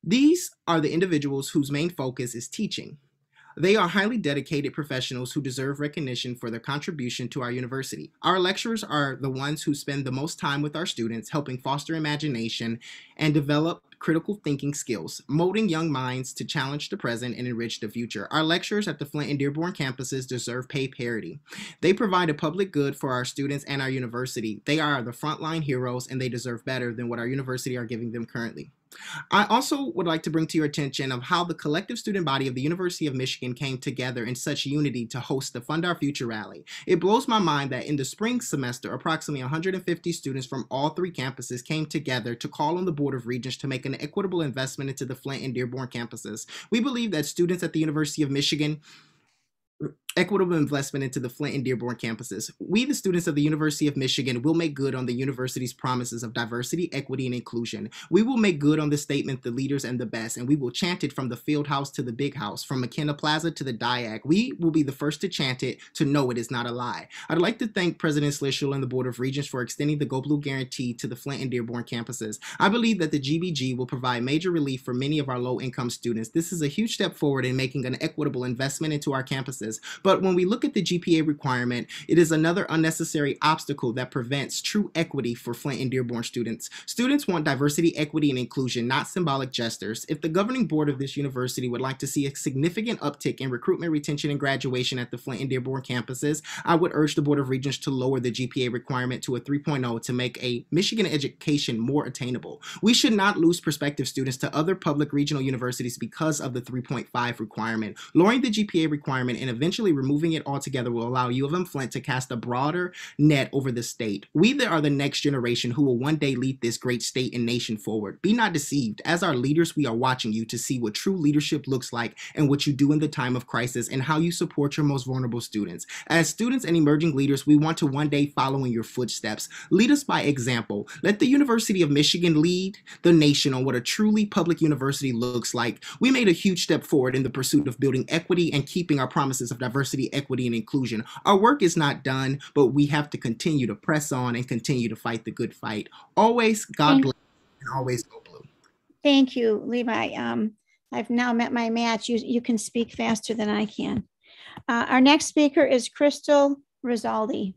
Speaker 23: These are the individuals whose main focus is teaching. They are highly dedicated professionals who deserve recognition for their contribution to our university. Our lecturers are the ones who spend the most time with our students, helping foster imagination and develop critical thinking skills, molding young minds to challenge the present and enrich the future. Our lecturers at the Flint and Dearborn campuses deserve pay parity. They provide a public good for our students and our university. They are the frontline heroes and they deserve better than what our university are giving them currently. I also would like to bring to your attention of how the collective student body of the University of Michigan came together in such unity to host the Fund Our Future rally. It blows my mind that in the spring semester, approximately 150 students from all three campuses came together to call on the Board of Regents to make an equitable investment into the Flint and Dearborn campuses. We believe that students at the University of Michigan equitable investment into the Flint and Dearborn campuses. We, the students of the University of Michigan, will make good on the university's promises of diversity, equity, and inclusion. We will make good on the statement, the leaders and the best, and we will chant it from the field house to the big house, from McKenna Plaza to the Diag. We will be the first to chant it, to know it is not a lie. I'd like to thank President Schlissel and the Board of Regents for extending the Go Blue guarantee to the Flint and Dearborn campuses. I believe that the GBG will provide major relief for many of our low income students. This is a huge step forward in making an equitable investment into our campuses. But when we look at the GPA requirement, it is another unnecessary obstacle that prevents true equity for Flint and Dearborn students. Students want diversity, equity, and inclusion, not symbolic gestures. If the governing board of this university would like to see a significant uptick in recruitment, retention, and graduation at the Flint and Dearborn campuses, I would urge the Board of Regents to lower the GPA requirement to a 3.0 to make a Michigan education more attainable. We should not lose prospective students to other public regional universities because of the 3.5 requirement. Lowering the GPA requirement and eventually removing it altogether will allow U of M Flint to cast a broader net over the state. We are the next generation who will one day lead this great state and nation forward. Be not deceived. As our leaders, we are watching you to see what true leadership looks like and what you do in the time of crisis and how you support your most vulnerable students. As students and emerging leaders, we want to one day follow in your footsteps. Lead us by example. Let the University of Michigan lead the nation on what a truly public university looks like. We made a huge step forward in the pursuit of building equity and keeping our promises of diversity, equity, and inclusion. Our work is not done, but we have to continue to press on and continue to fight the good fight. Always, God bless, and always go blue.
Speaker 18: Thank you, Levi. Um, I've now met my match. You, you can speak faster than I can. Uh, our next speaker is Crystal Rizaldi.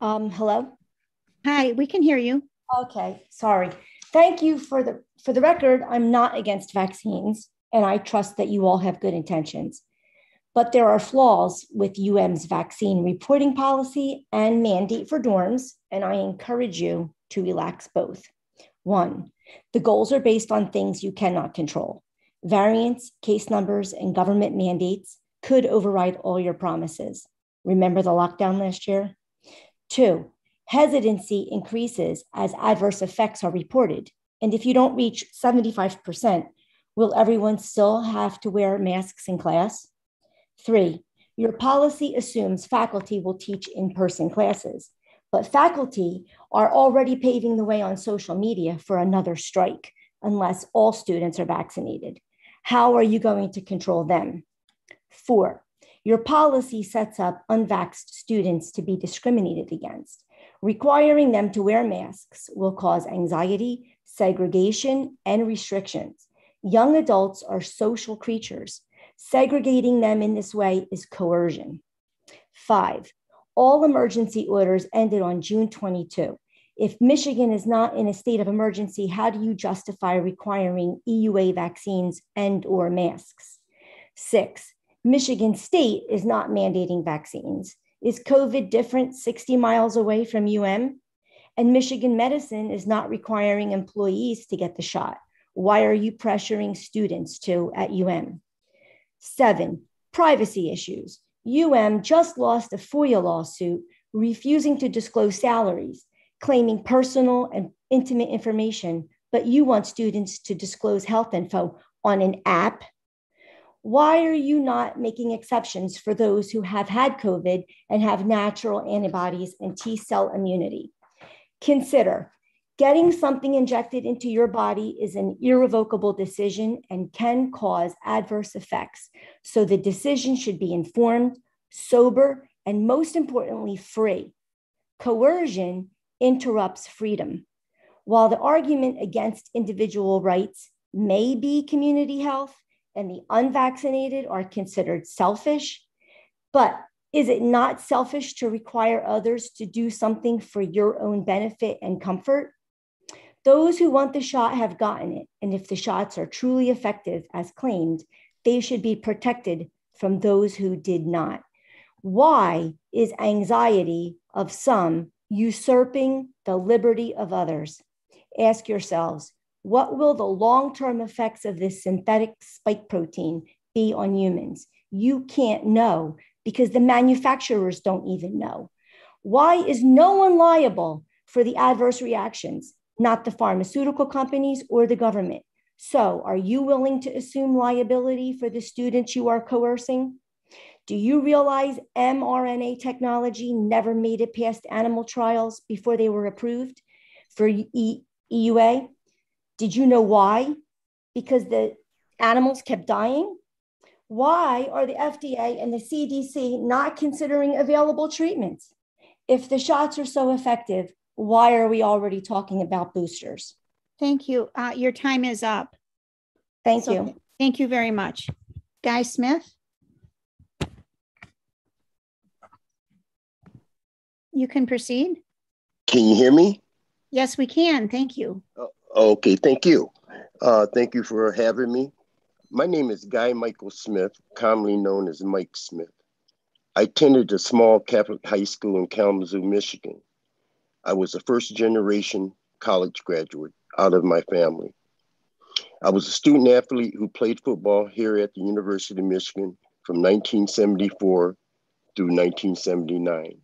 Speaker 24: Um, hello?
Speaker 18: Hi, we can hear you.
Speaker 24: Okay, sorry. Thank you for the for the record, I'm not against vaccines and I trust that you all have good intentions. But there are flaws with UM's vaccine reporting policy and mandate for dorms, and I encourage you to relax both. One, the goals are based on things you cannot control. Variants, case numbers, and government mandates could override all your promises. Remember the lockdown last year? Two, hesitancy increases as adverse effects are reported. And if you don't reach 75%, will everyone still have to wear masks in class? Three, your policy assumes faculty will teach in person classes, but faculty are already paving the way on social media for another strike unless all students are vaccinated. How are you going to control them? Four, your policy sets up unvaxxed students to be discriminated against. Requiring them to wear masks will cause anxiety, segregation, and restrictions. Young adults are social creatures. Segregating them in this way is coercion. Five, all emergency orders ended on June 22. If Michigan is not in a state of emergency, how do you justify requiring EUA vaccines and or masks? Six, Michigan State is not mandating vaccines. Is COVID different 60 miles away from UM? And Michigan Medicine is not requiring employees to get the shot. Why are you pressuring students to at UM? Seven, privacy issues. UM just lost a FOIA lawsuit refusing to disclose salaries, claiming personal and intimate information, but you want students to disclose health info on an app why are you not making exceptions for those who have had COVID and have natural antibodies and T cell immunity? Consider getting something injected into your body is an irrevocable decision and can cause adverse effects. So the decision should be informed, sober, and most importantly, free. Coercion interrupts freedom. While the argument against individual rights may be community health, and the unvaccinated are considered selfish. But is it not selfish to require others to do something for your own benefit and comfort? Those who want the shot have gotten it. And if the shots are truly effective as claimed, they should be protected from those who did not. Why is anxiety of some usurping the liberty of others? Ask yourselves what will the long term effects of this synthetic spike protein be on humans? You can't know because the manufacturers don't even know. Why is no one liable for the adverse reactions? Not the pharmaceutical companies or the government. So, are you willing to assume liability for the students you are coercing? Do you realize mRNA technology never made it past animal trials before they were approved for EUA? Did you know why? Because the animals kept dying? Why are the FDA and the CDC not considering available treatments? If the shots are so effective, why are we already talking about boosters?
Speaker 18: Thank you. Uh, your time is up.
Speaker 24: Thank
Speaker 18: So,
Speaker 24: you.
Speaker 18: Thank you very much. Guy Smith? You can proceed.
Speaker 25: Can you hear me?
Speaker 18: Yes, we can. Thank you.
Speaker 25: Okay, thank you. Uh, thank you for having me. My name is Guy Michael Smith, commonly known as Mike Smith. I attended a small Catholic high school in Kalamazoo, Michigan. I was a first generation college graduate out of my family. I was a student athlete who played football here at the University of Michigan from 1974 through 1979.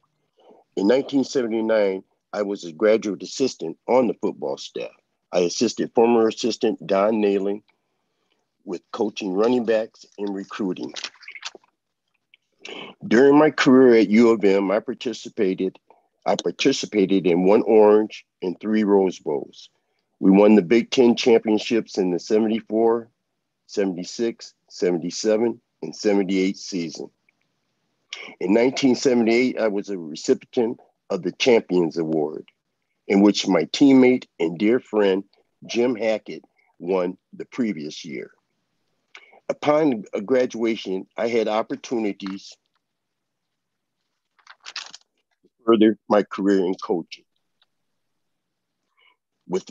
Speaker 25: In 1979, I was a graduate assistant on the football staff. I assisted former assistant Don Nehlen with coaching running backs and recruiting. During my career at U of M, I participated I participated in one Orange and three Rose Bowls. We won the Big Ten championships in the 74, 76, 77, and 78 season. In 1978, I was a recipient of the Champions Award, in which my teammate and dear friend Jim Hackett won the previous year. Upon graduation, I had opportunities to further my career in coaching with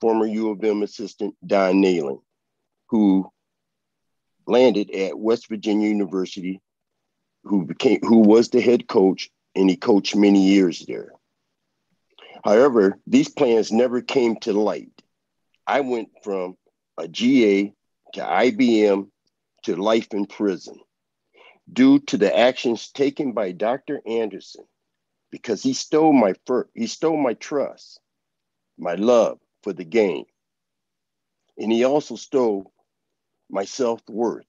Speaker 25: former U of M assistant Don Nehlen, who landed at West Virginia University, who became who was the head coach, and he coached many years there. However, these plans never came to light. I went from a GA to IBM to life in prison due to the actions taken by Dr. Anderson because he stole my fir- he stole my trust, my love for the game. And he also stole my self-worth,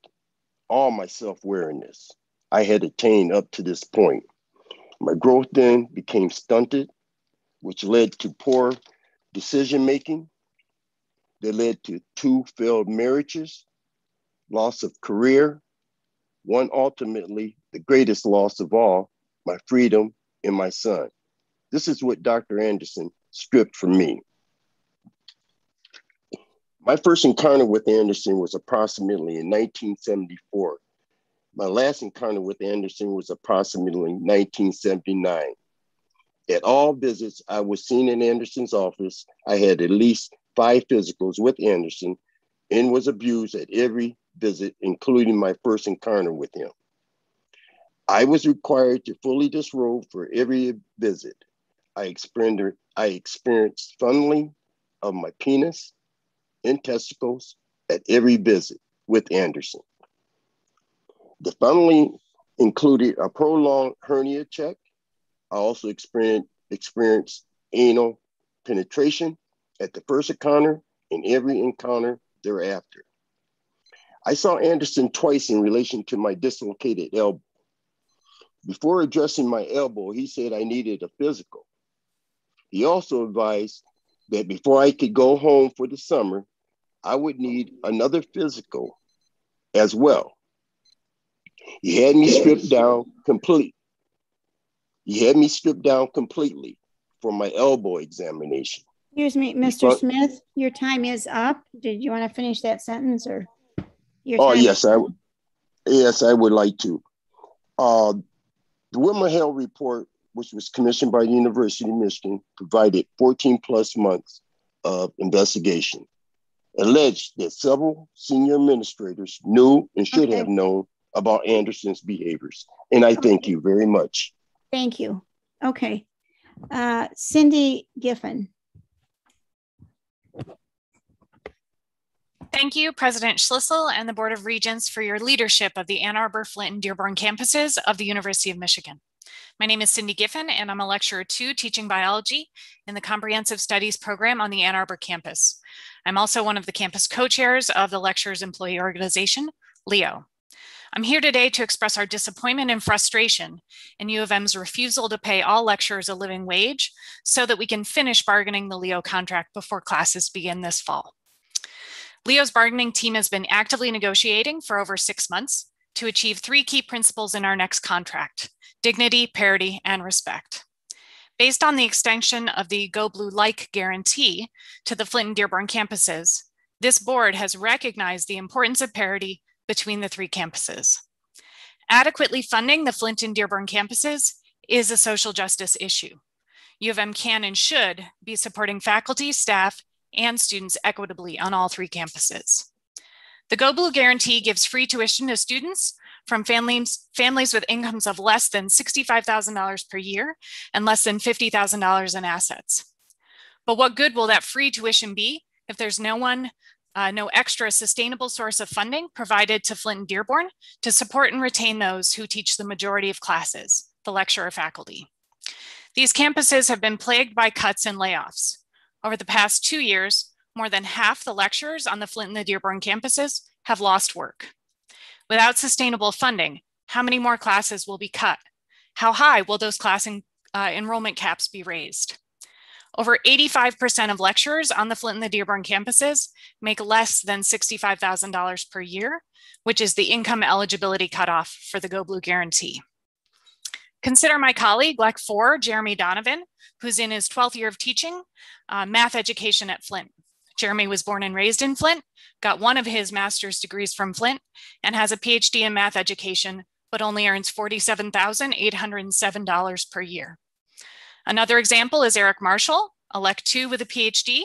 Speaker 25: all my self-awareness I had attained up to this point. My growth then became stunted, which led to poor decision making, that led to two failed marriages, loss of career, one ultimately, the greatest loss of all, my freedom and my son. This is what Dr. Anderson stripped from me. My first encounter with Anderson was approximately in 1974. My last encounter with Anderson was approximately 1979. At all visits I was seen in Anderson's office, I had at least five physicals with Anderson and was abused at every visit, including my first encounter with him. I was required to fully disrobe for every visit. I experienced, I experienced funneling of my penis and testicles at every visit with Anderson. The funneling included a prolonged hernia check. I also experienced, anal penetration at the first encounter and every encounter thereafter. I saw Anderson twice in relation to my dislocated elbow. Before addressing my elbow, he said I needed a physical. He also advised that before I could go home for the summer, I would need another physical as well. He had me stripped down complete. He had me stripped down completely for my elbow examination.
Speaker 18: Excuse me, Mr. Smith, your time is up. Did you want to finish that sentence or? Your
Speaker 25: oh yes, I would. Yes, I would like to. Uh, the WilmerHale report, which was commissioned by the University of Michigan, provided 14 plus months of investigation. Alleged that several senior administrators knew and should
Speaker 18: Okay.
Speaker 25: have known about Anderson's behaviors. And I thank you very much.
Speaker 18: Thank you. Okay. Uh, Cindy Giffen.
Speaker 26: Thank you, President Schlissel and the Board of Regents for your leadership of the Ann Arbor, Flint, and Dearborn campuses of the University of Michigan. My name is Cindy Giffen, and I'm a lecturer two teaching biology in the Comprehensive Studies program on the Ann Arbor campus. I'm also one of the campus co-chairs of the lecturers employee organization, LEO. I'm here today to express our disappointment and frustration in U of M's refusal to pay all lecturers a living wage so that we can finish bargaining the LEO contract before classes begin this fall. Leo's bargaining team has been actively negotiating for over six months to achieve three key principles in our next contract dignity, parity, and respect. Based on the extension of the Go Blue Like guarantee to the Flint and Dearborn campuses, this board has recognized the importance of parity between the three campuses. Adequately funding the Flint and Dearborn campuses is a social justice issue. U of M can and should be supporting faculty, staff, and students equitably on all three campuses. The Go Blue Guarantee gives free tuition to students from families, families with incomes of less than $65,000 per year and less than $50,000 in assets. But what good will that free tuition be if there's no one uh, no extra sustainable source of funding provided to Flint and Dearborn to support and retain those who teach the majority of classes, the lecturer faculty. These campuses have been plagued by cuts and layoffs. Over the past two years, more than half the lecturers on the Flint and the Dearborn campuses have lost work. Without sustainable funding, how many more classes will be cut? How high will those class en uh, enrollment caps be raised? Over 85% of lecturers on the Flint and the Dearborn campuses make less than $65,000 per year, which is the income eligibility cutoff for the Go Blue Guarantee. Consider my colleague, LEC 4, Jeremy Donovan, who's in his 12th year of teaching uh, math education at Flint. Jeremy was born and raised in Flint, got one of his master's degrees from Flint, and has a PhD in math education, but only earns $47,807 per year. Another example is Eric Marshall, LEC 2 with a PhD,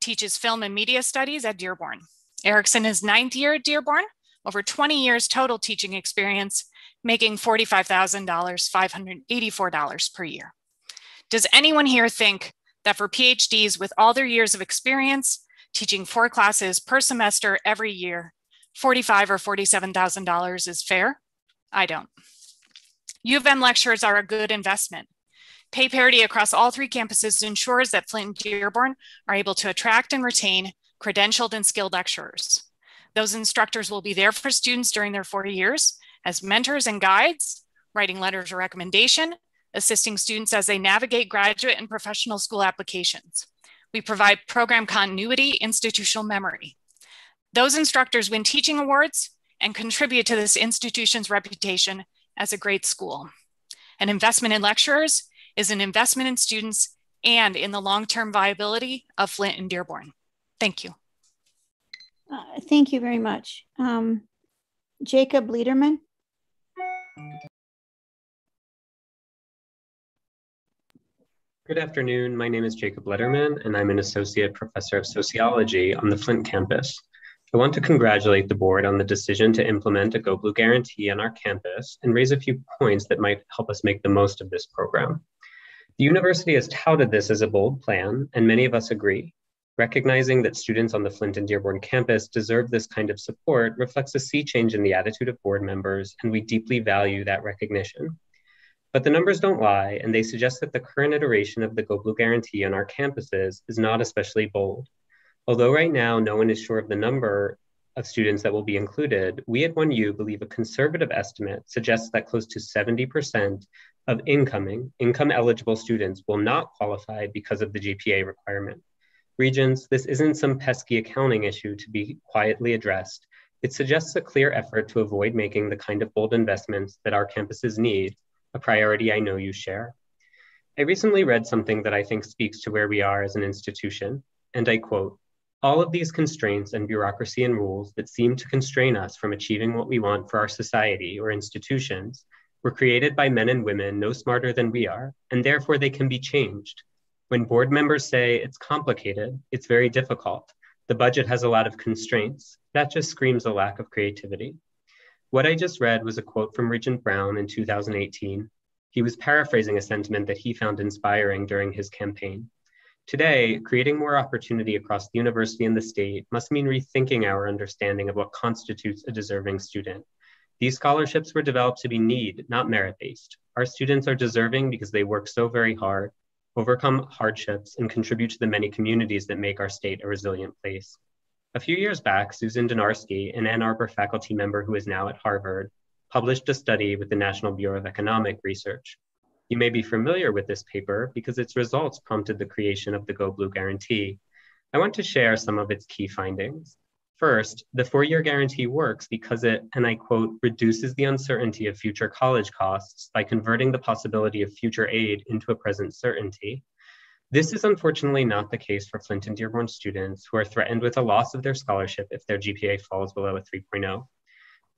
Speaker 26: teaches film and media studies at Dearborn. Eric's in his ninth year at Dearborn, over 20 years total teaching experience, making $45,584 per year. Does anyone here think that for PhDs with all their years of experience, teaching four classes per semester every year, $45 or $47,000 is fair? I don't. U of M lecturers are a good investment. Pay parity across all three campuses ensures that Flint and Dearborn are able to attract and retain credentialed and skilled lecturers. Those instructors will be there for students during their four years as mentors and guides, writing letters of recommendation, assisting students as they navigate graduate and professional school applications. We provide program continuity, institutional memory. Those instructors win teaching awards and contribute to this institution's reputation as a great school. An investment in lecturers is an investment in students and in the long-term viability of Flint and Dearborn. Thank you.
Speaker 18: Uh, thank you very much. Um, Jacob Lederman.
Speaker 27: Good afternoon. My name is Jacob Lederman, and I'm an associate professor of sociology on the Flint campus. I want to congratulate the board on the decision to implement a Go Blue guarantee on our campus and raise a few points that might help us make the most of this program. The university has touted this as a bold plan, and many of us agree. Recognizing that students on the Flint and Dearborn campus deserve this kind of support reflects a sea change in the attitude of board members, and we deeply value that recognition. But the numbers don't lie, and they suggest that the current iteration of the Go Blue guarantee on our campuses is not especially bold. Although right now no one is sure of the number of students that will be included, we at 1U believe a conservative estimate suggests that close to 70% of incoming, income eligible students will not qualify because of the GPA requirement. Regents, this isn't some pesky accounting issue to be quietly addressed. It suggests a clear effort to avoid making the kind of bold investments that our campuses need, a priority I know you share. I recently read something that I think speaks to where we are as an institution, and I quote, all of these constraints and bureaucracy and rules that seem to constrain us from achieving what we want for our society or institutions were created by men and women no smarter than we are, and therefore they can be changed. When board members say it's complicated, it's very difficult. The budget has a lot of constraints. That just screams a lack of creativity. What I just read was a quote from Regent Brown in 2018. He was paraphrasing a sentiment that he found inspiring during his campaign. Today, creating more opportunity across the university and the state must mean rethinking our understanding of what constitutes a deserving student. These scholarships were developed to be need, not merit-based. Our students are deserving because they work so very hard, overcome hardships, and contribute to the many communities that make our state a resilient place. A few years back, Susan Dynarski, an Ann Arbor faculty member who is now at Harvard, published a study with the National Bureau of Economic Research. You may be familiar with this paper because its results prompted the creation of the Go Blue Guarantee. I want to share some of its key findings. First, the four year guarantee works because it, and I quote, reduces the uncertainty of future college costs by converting the possibility of future aid into a present certainty. This is unfortunately not the case for Flint and Dearborn students who are threatened with a loss of their scholarship if their GPA falls below a 3.0.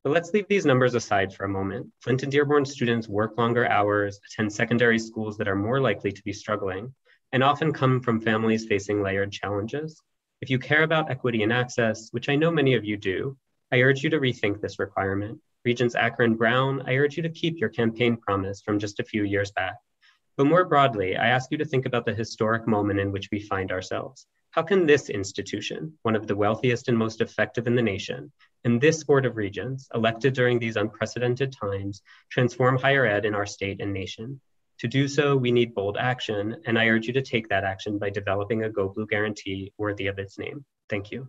Speaker 27: But let's leave these numbers aside for a moment. Flint and Dearborn students work longer hours, attend secondary schools that are more likely to be struggling, and often come from families facing layered challenges. If you care about equity and access, which I know many of you do, I urge you to rethink this requirement. Regents Acker and Brown, I urge you to keep your campaign promise from just a few years back. But more broadly, I ask you to think about the historic moment in which we find ourselves. How can this institution, one of the wealthiest and most effective in the nation, and this Board of Regents, elected during these unprecedented times, transform higher ed in our state and nation? To do so, we need bold action, and I urge you to take that action by developing a Go Blue guarantee worthy of its name. Thank you.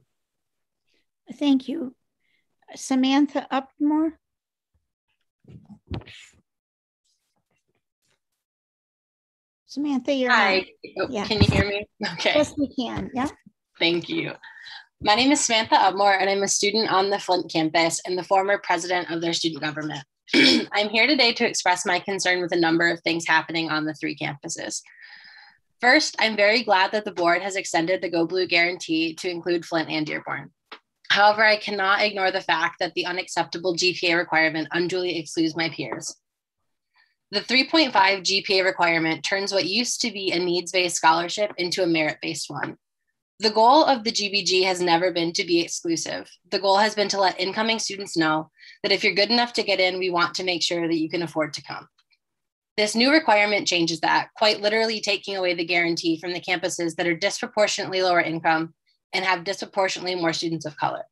Speaker 18: Thank you. Samantha Upmore? Samantha, you're
Speaker 28: Hi. Oh,
Speaker 18: Yeah.
Speaker 28: Can you hear me? Okay.
Speaker 18: Yes, we can. Yeah.
Speaker 28: Thank you. My name is Samantha Upmore, and I'm a student on the Flint campus and the former president of their student government. I'm here today to express my concern with a number of things happening on the three campuses. First, I'm very glad that the board has extended the Go Blue guarantee to include Flint and Dearborn. However, I cannot ignore the fact that the unacceptable GPA requirement unduly excludes my peers. The 3.5 GPA requirement turns what used to be a needs based scholarship into a merit based one. The goal of the GBG has never been to be exclusive. The goal has been to let incoming students know that if you're good enough to get in, we want to make sure that you can afford to come. This new requirement changes that, quite literally taking away the guarantee from the campuses that are disproportionately lower income and have disproportionately more students of color.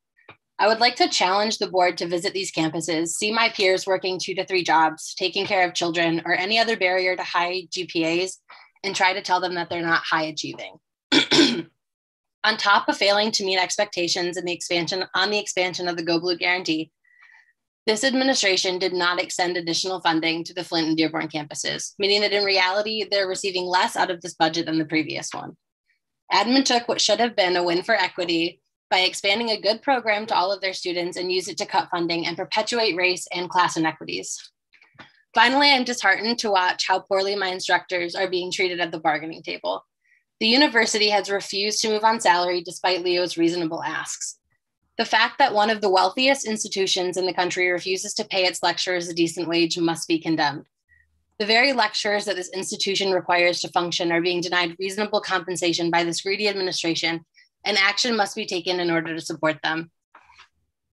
Speaker 28: I would like to challenge the board to visit these campuses, see my peers working two to three jobs, taking care of children, or any other barrier to high GPAs, and try to tell them that they're not high achieving. on top of failing to meet expectations in the expansion on the expansion of the Go Blue guarantee, this administration did not extend additional funding to the Flint and Dearborn campuses, meaning that in reality, they're receiving less out of this budget than the previous one. Admin took what should have been a win for equity by expanding a good program to all of their students and use it to cut funding and perpetuate race and class inequities. Finally, I'm disheartened to watch how poorly my instructors are being treated at the bargaining table. The university has refused to move on salary despite Leo's reasonable asks. The fact that one of the wealthiest institutions in the country refuses to pay its lecturers a decent wage must be condemned. The very lecturers that this institution requires to function are being denied reasonable compensation by this greedy administration, and action must be taken in order to support them.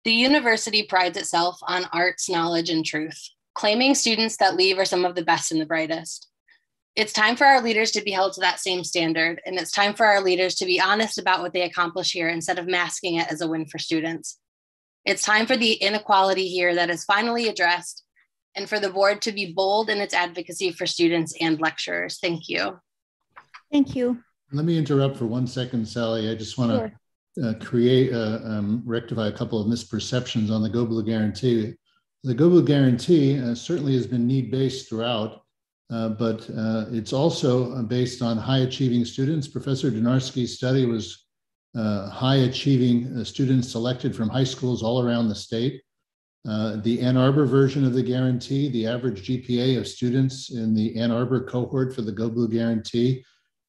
Speaker 28: The university prides itself on arts, knowledge, and truth, claiming students that leave are some of the best and the brightest. It's time for our leaders to be held to that same standard, and it's time for our leaders to be honest about what they accomplish here instead of masking it as a win for students. It's time for the inequality here that is finally addressed, and for the board to be bold in its advocacy for students and lecturers. Thank you.
Speaker 18: Thank you.
Speaker 2: Let me interrupt for one second, Sally. I just want to
Speaker 18: Sure.
Speaker 2: uh, create, uh, um, rectify a couple of misperceptions on the Go Blue Guarantee. The Go Blue Guarantee uh, certainly has been need-based throughout, uh, but uh, it's also uh, based on high-achieving students. Professor Dynarski's study was uh, high-achieving uh, students selected from high schools all around the state. The Ann Arbor version of the guarantee, the average GPA of students in the Ann Arbor cohort for the Go Blue Guarantee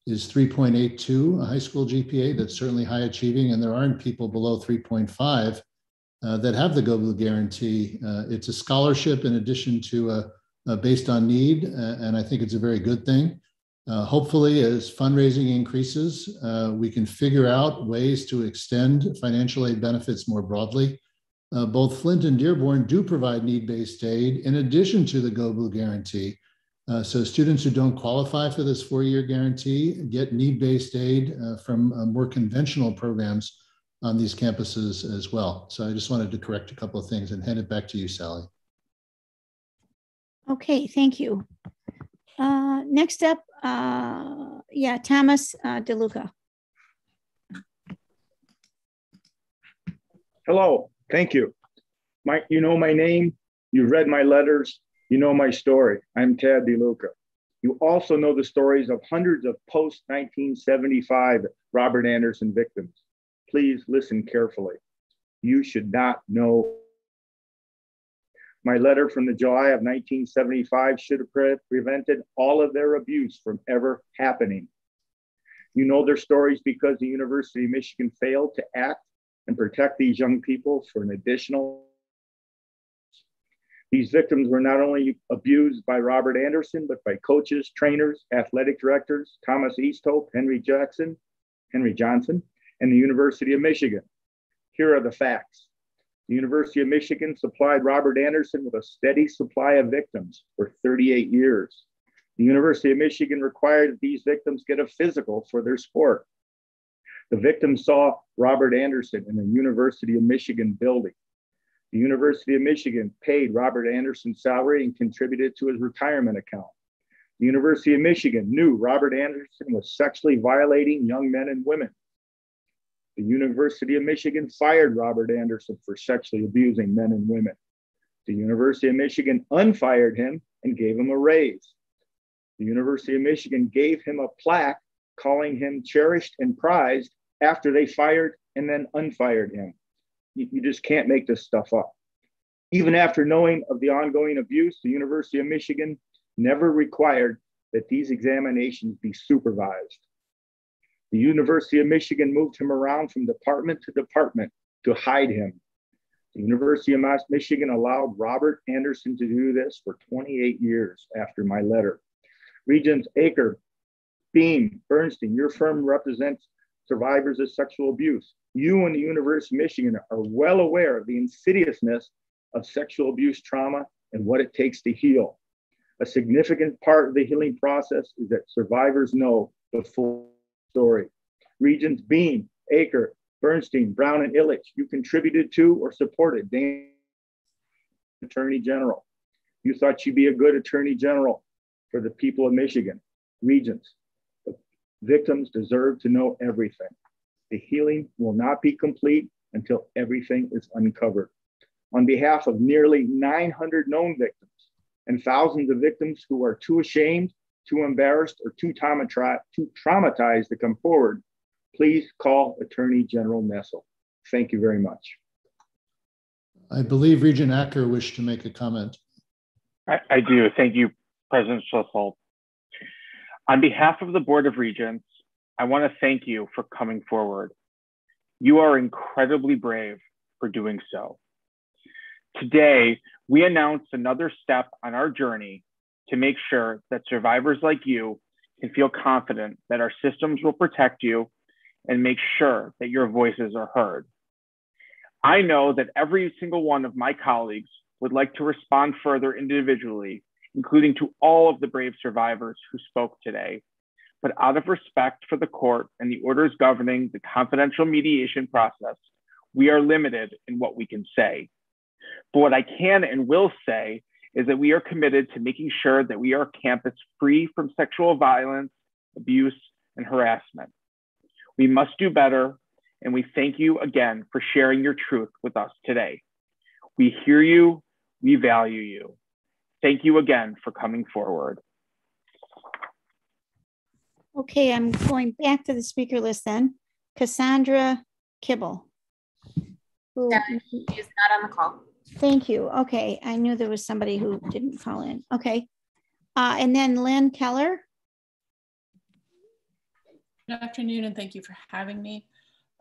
Speaker 2: is 3.82, a high school GPA. That's certainly high achieving, and there aren't people below 3.5 uh, that have the Go Blue Guarantee. It's a scholarship in addition to a, a based on need, uh, and I think it's a very good thing. Uh, hopefully, as fundraising increases, uh, we can figure out ways to extend financial aid benefits more broadly. Uh, both Flint and Dearborn do provide need-based aid in addition to the Go Blue Guarantee. Uh, so students who don't qualify for this four-year guarantee get need-based aid uh, from uh, more conventional programs on these campuses as well. So I just wanted to correct a couple of things and hand it back to you, Sally.
Speaker 18: Okay, thank you. Uh, next up, uh, yeah, Thomas uh, DeLuca.
Speaker 29: Hello, thank you. My, you know my name, you've read my letters, you know my story. I'm Tad DeLuca. You also know the stories of hundreds of post 1975 Robert Anderson victims. Please listen carefully. You should not know. My letter from the July of 1975 should have pre- prevented all of their abuse from ever happening. You know their stories because the University of Michigan failed to act and protect these young people for an additional. These victims were not only abused by Robert Anderson, but by coaches, trainers, athletic directors, Thomas Easthope, Henry Jackson, Henry Johnson, and the University of Michigan. Here are the facts. The University of Michigan supplied Robert Anderson with a steady supply of victims for 38 years. The University of Michigan required that these victims get a physical for their sport. The victims saw Robert Anderson in the University of Michigan building. The University of Michigan paid Robert Anderson's salary and contributed to his retirement account. The University of Michigan knew Robert Anderson was sexually violating young men and women. The University of Michigan fired Robert Anderson for sexually abusing men and women. The University of Michigan unfired him and gave him a raise. The University of Michigan gave him a plaque calling him cherished and prized after they fired and then unfired him. You, you just can't make this stuff up. Even after knowing of the ongoing abuse, the University of Michigan never required that these examinations be supervised. The University of Michigan moved him around from department to department to hide him. The University of Michigan allowed Robert Anderson to do this for 28 years after my letter. Regents Acker, Behm, Bernstein, your firm represents survivors of sexual abuse. You and the University of Michigan are well aware of the insidiousness of sexual abuse trauma and what it takes to heal. A significant part of the healing process is that survivors know the full story. Regents Behm, Acker, Bernstein, Brown, and Ilitch, you contributed to or supported Dan Attorney General. You thought she'd be a good Attorney General for the people of Michigan. Regents, the victims deserve to know everything. The healing will not be complete until everything is uncovered. On behalf of nearly 900 known victims and thousands of victims who are too ashamed, too embarrassed, or too, traumati- too traumatized to come forward, please call Attorney General Nessel. Thank you very much.
Speaker 2: I believe Regent Acker wished to make a comment.
Speaker 6: I, I do. Thank you, President Schlissel. On behalf of the Board of Regents, I want to thank you for coming forward. You are incredibly brave for doing so. Today, we announce another step on our journey to make sure that survivors like you can feel confident that our systems will protect you and make sure that your voices are heard. I know that every single one of my colleagues would like to respond further individually, including to all of the brave survivors who spoke today. But out of respect for the court and the orders governing the confidential mediation process, we are limited in what we can say. But what I can and will say is that we are committed to making sure that we are a campus free from sexual violence, abuse, and harassment. We must do better, and we thank you again for sharing your truth with us today. We hear you, we value you. Thank you again for coming forward.
Speaker 18: Okay, I'm going back to the speaker list then. Cassandra Kibble.
Speaker 20: Who, yeah, she's not on the call.
Speaker 18: Thank you. Okay, I knew there was somebody who didn't call in. Okay. Uh, and then Lynn Keller.
Speaker 30: Good afternoon, and thank you for having me.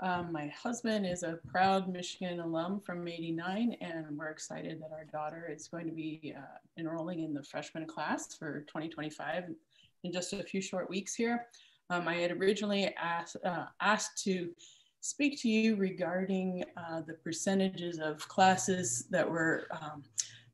Speaker 30: Um, my husband is a proud Michigan alum from 89, and we're excited that our daughter is going to be uh, enrolling in the freshman class for 2025 in just a few short weeks here. Um, I had originally asked, uh, asked to speak to you regarding uh, the percentages of classes that were um,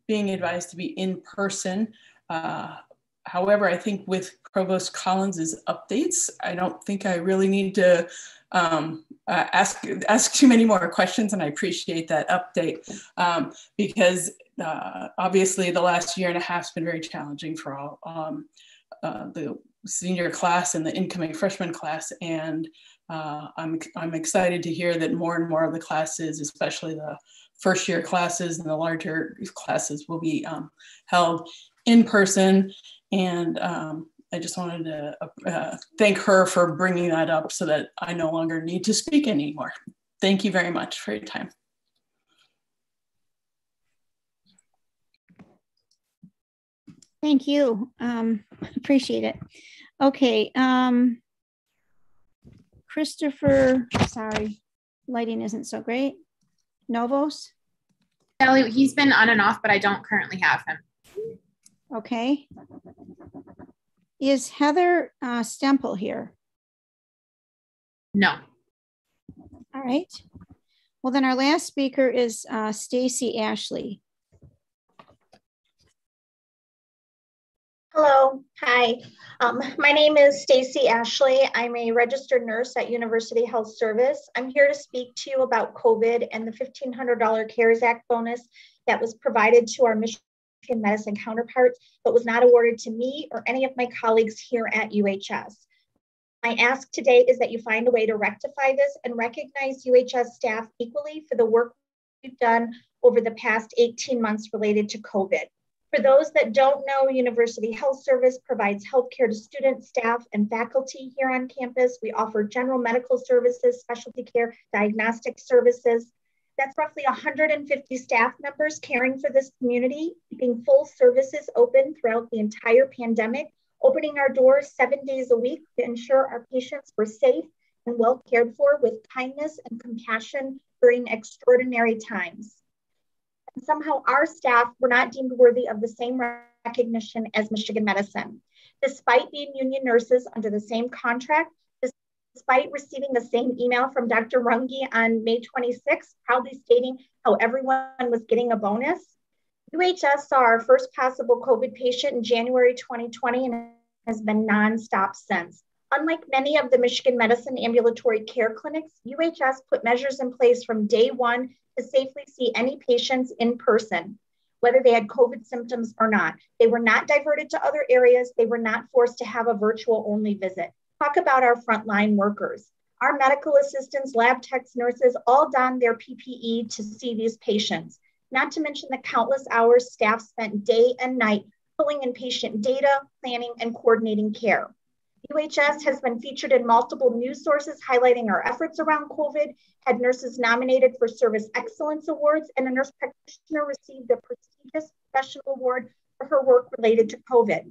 Speaker 30: being advised to be in person. Uh, however, I think with Provost Collins's updates, I don't think I really need to um, uh, ask ask too many more questions, and I appreciate that update um, because uh, obviously the last year and a half has been very challenging for all um, uh, the senior class and the incoming freshman class, and uh, I'm, I'm excited to hear that more and more of the classes, especially the first year classes and the larger classes will be um, held in person. And um, I just wanted to uh, thank her for bringing that up so that I no longer need to speak anymore. Thank you very much for your time.
Speaker 18: Thank you. Um, appreciate it. Okay. Um, Christopher, sorry, lighting isn't so great. Novos?
Speaker 20: He's been on and off, but I don't currently have him.
Speaker 18: Okay. Is Heather uh, Stemple here?
Speaker 20: No.
Speaker 18: All right. Well, then our last speaker is uh, Stacy Ashley.
Speaker 31: Hello, hi. Um, my name is Stacy Ashley. I'm a registered nurse at University Health Service. I'm here to speak to you about COVID and the $1,500 CARES Act bonus that was provided to our Michigan medicine counterparts, but was not awarded to me or any of my colleagues here at UHS. My ask today is that you find a way to rectify this and recognize UHS staff equally for the work we've done over the past 18 months related to COVID. For those that don't know, University Health Service provides healthcare to students, staff, and faculty here on campus. We offer general medical services, specialty care, diagnostic services. That's roughly 150 staff members caring for this community, keeping full services open throughout the entire pandemic, opening our doors seven days a week to ensure our patients were safe and well cared for with kindness and compassion during extraordinary times somehow our staff were not deemed worthy of the same recognition as Michigan Medicine. Despite being union nurses under the same contract, despite receiving the same email from Dr. Runge on May 26, proudly stating how everyone was getting a bonus, UHS saw our first possible COVID patient in January 2020 and has been nonstop since. Unlike many of the Michigan Medicine ambulatory care clinics, UHS put measures in place from day one to safely see any patients in person, whether they had COVID symptoms or not. They were not diverted to other areas. They were not forced to have a virtual only visit. Talk about our frontline workers. Our medical assistants, lab techs, nurses all donned their PPE to see these patients, not to mention the countless hours staff spent day and night pulling in patient data, planning, and coordinating care. UHS has been featured in multiple news sources highlighting our efforts around COVID, had nurses nominated for Service Excellence Awards, and a nurse practitioner received a prestigious professional award for her work related to COVID.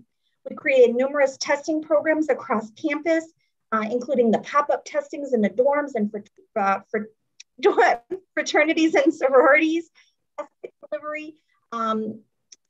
Speaker 31: We created numerous testing programs across campus, uh, including the pop-up testings in the dorms and for, uh, for fraternities and sororities, delivery, um,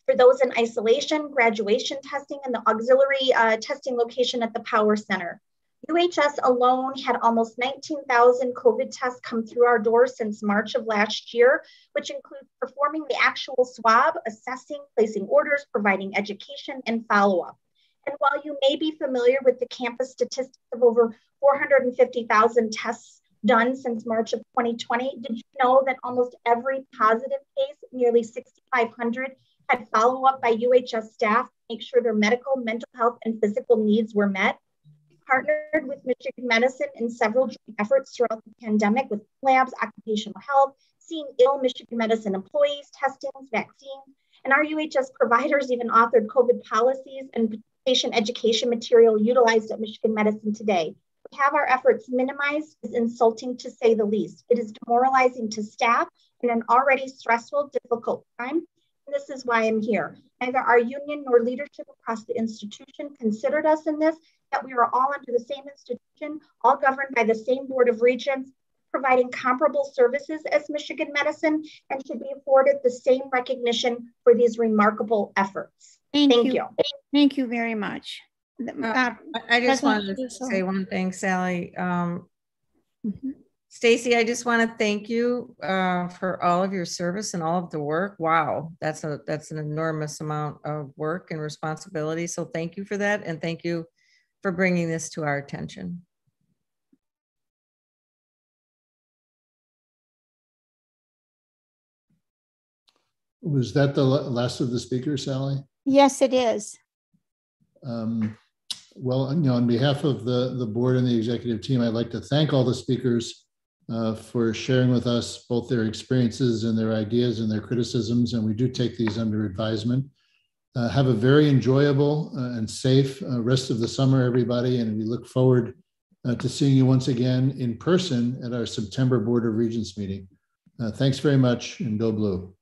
Speaker 31: for those in isolation, graduation testing, and the auxiliary uh, testing location at the Power Center. UHS alone had almost 19,000 COVID tests come through our doors since March of last year, which includes performing the actual swab, assessing, placing orders, providing education, and follow up. And while you may be familiar with the campus statistics of over 450,000 tests done since March of 2020, did you know that almost every positive case, nearly 6,500, had follow up by UHS staff to make sure their medical, mental health, and physical needs were met. Partnered with Michigan Medicine in several efforts throughout the pandemic with labs, occupational health, seeing ill Michigan Medicine employees, testings, vaccines, and our UHS providers even authored COVID policies and patient education material utilized at Michigan Medicine today. To have our efforts minimized is insulting to say the least. It is demoralizing to staff in an already stressful, difficult time this is why I'm here. Neither our union nor leadership across the institution considered us in this, that we are all under the same institution, all governed by the same board of regents, providing comparable services as Michigan Medicine, and should be afforded the same recognition for these remarkable efforts.
Speaker 18: Thank, Thank you. you. Thank you very much.
Speaker 10: Uh, uh I just wanted to say one thing, Sally. Um, mm -hmm. Stacy, I just want to thank you uh, for all of your service and all of the work. Wow, that's a that's an enormous amount of work and responsibility. So thank you for that, and thank you for bringing this to our attention.
Speaker 2: Was that the last of the speakers, Sally?
Speaker 18: Yes, it is.
Speaker 2: Um, well, you know, on behalf of the, the board and the executive team, I'd like to thank all the speakers uh, for sharing with us both their experiences and their ideas and their criticisms. And we do take these under advisement. Uh, have a very enjoyable uh, and safe uh, rest of the summer, everybody. And we look forward uh, to seeing you once again in person at our September Board of Regents meeting. thanks very much and go blue.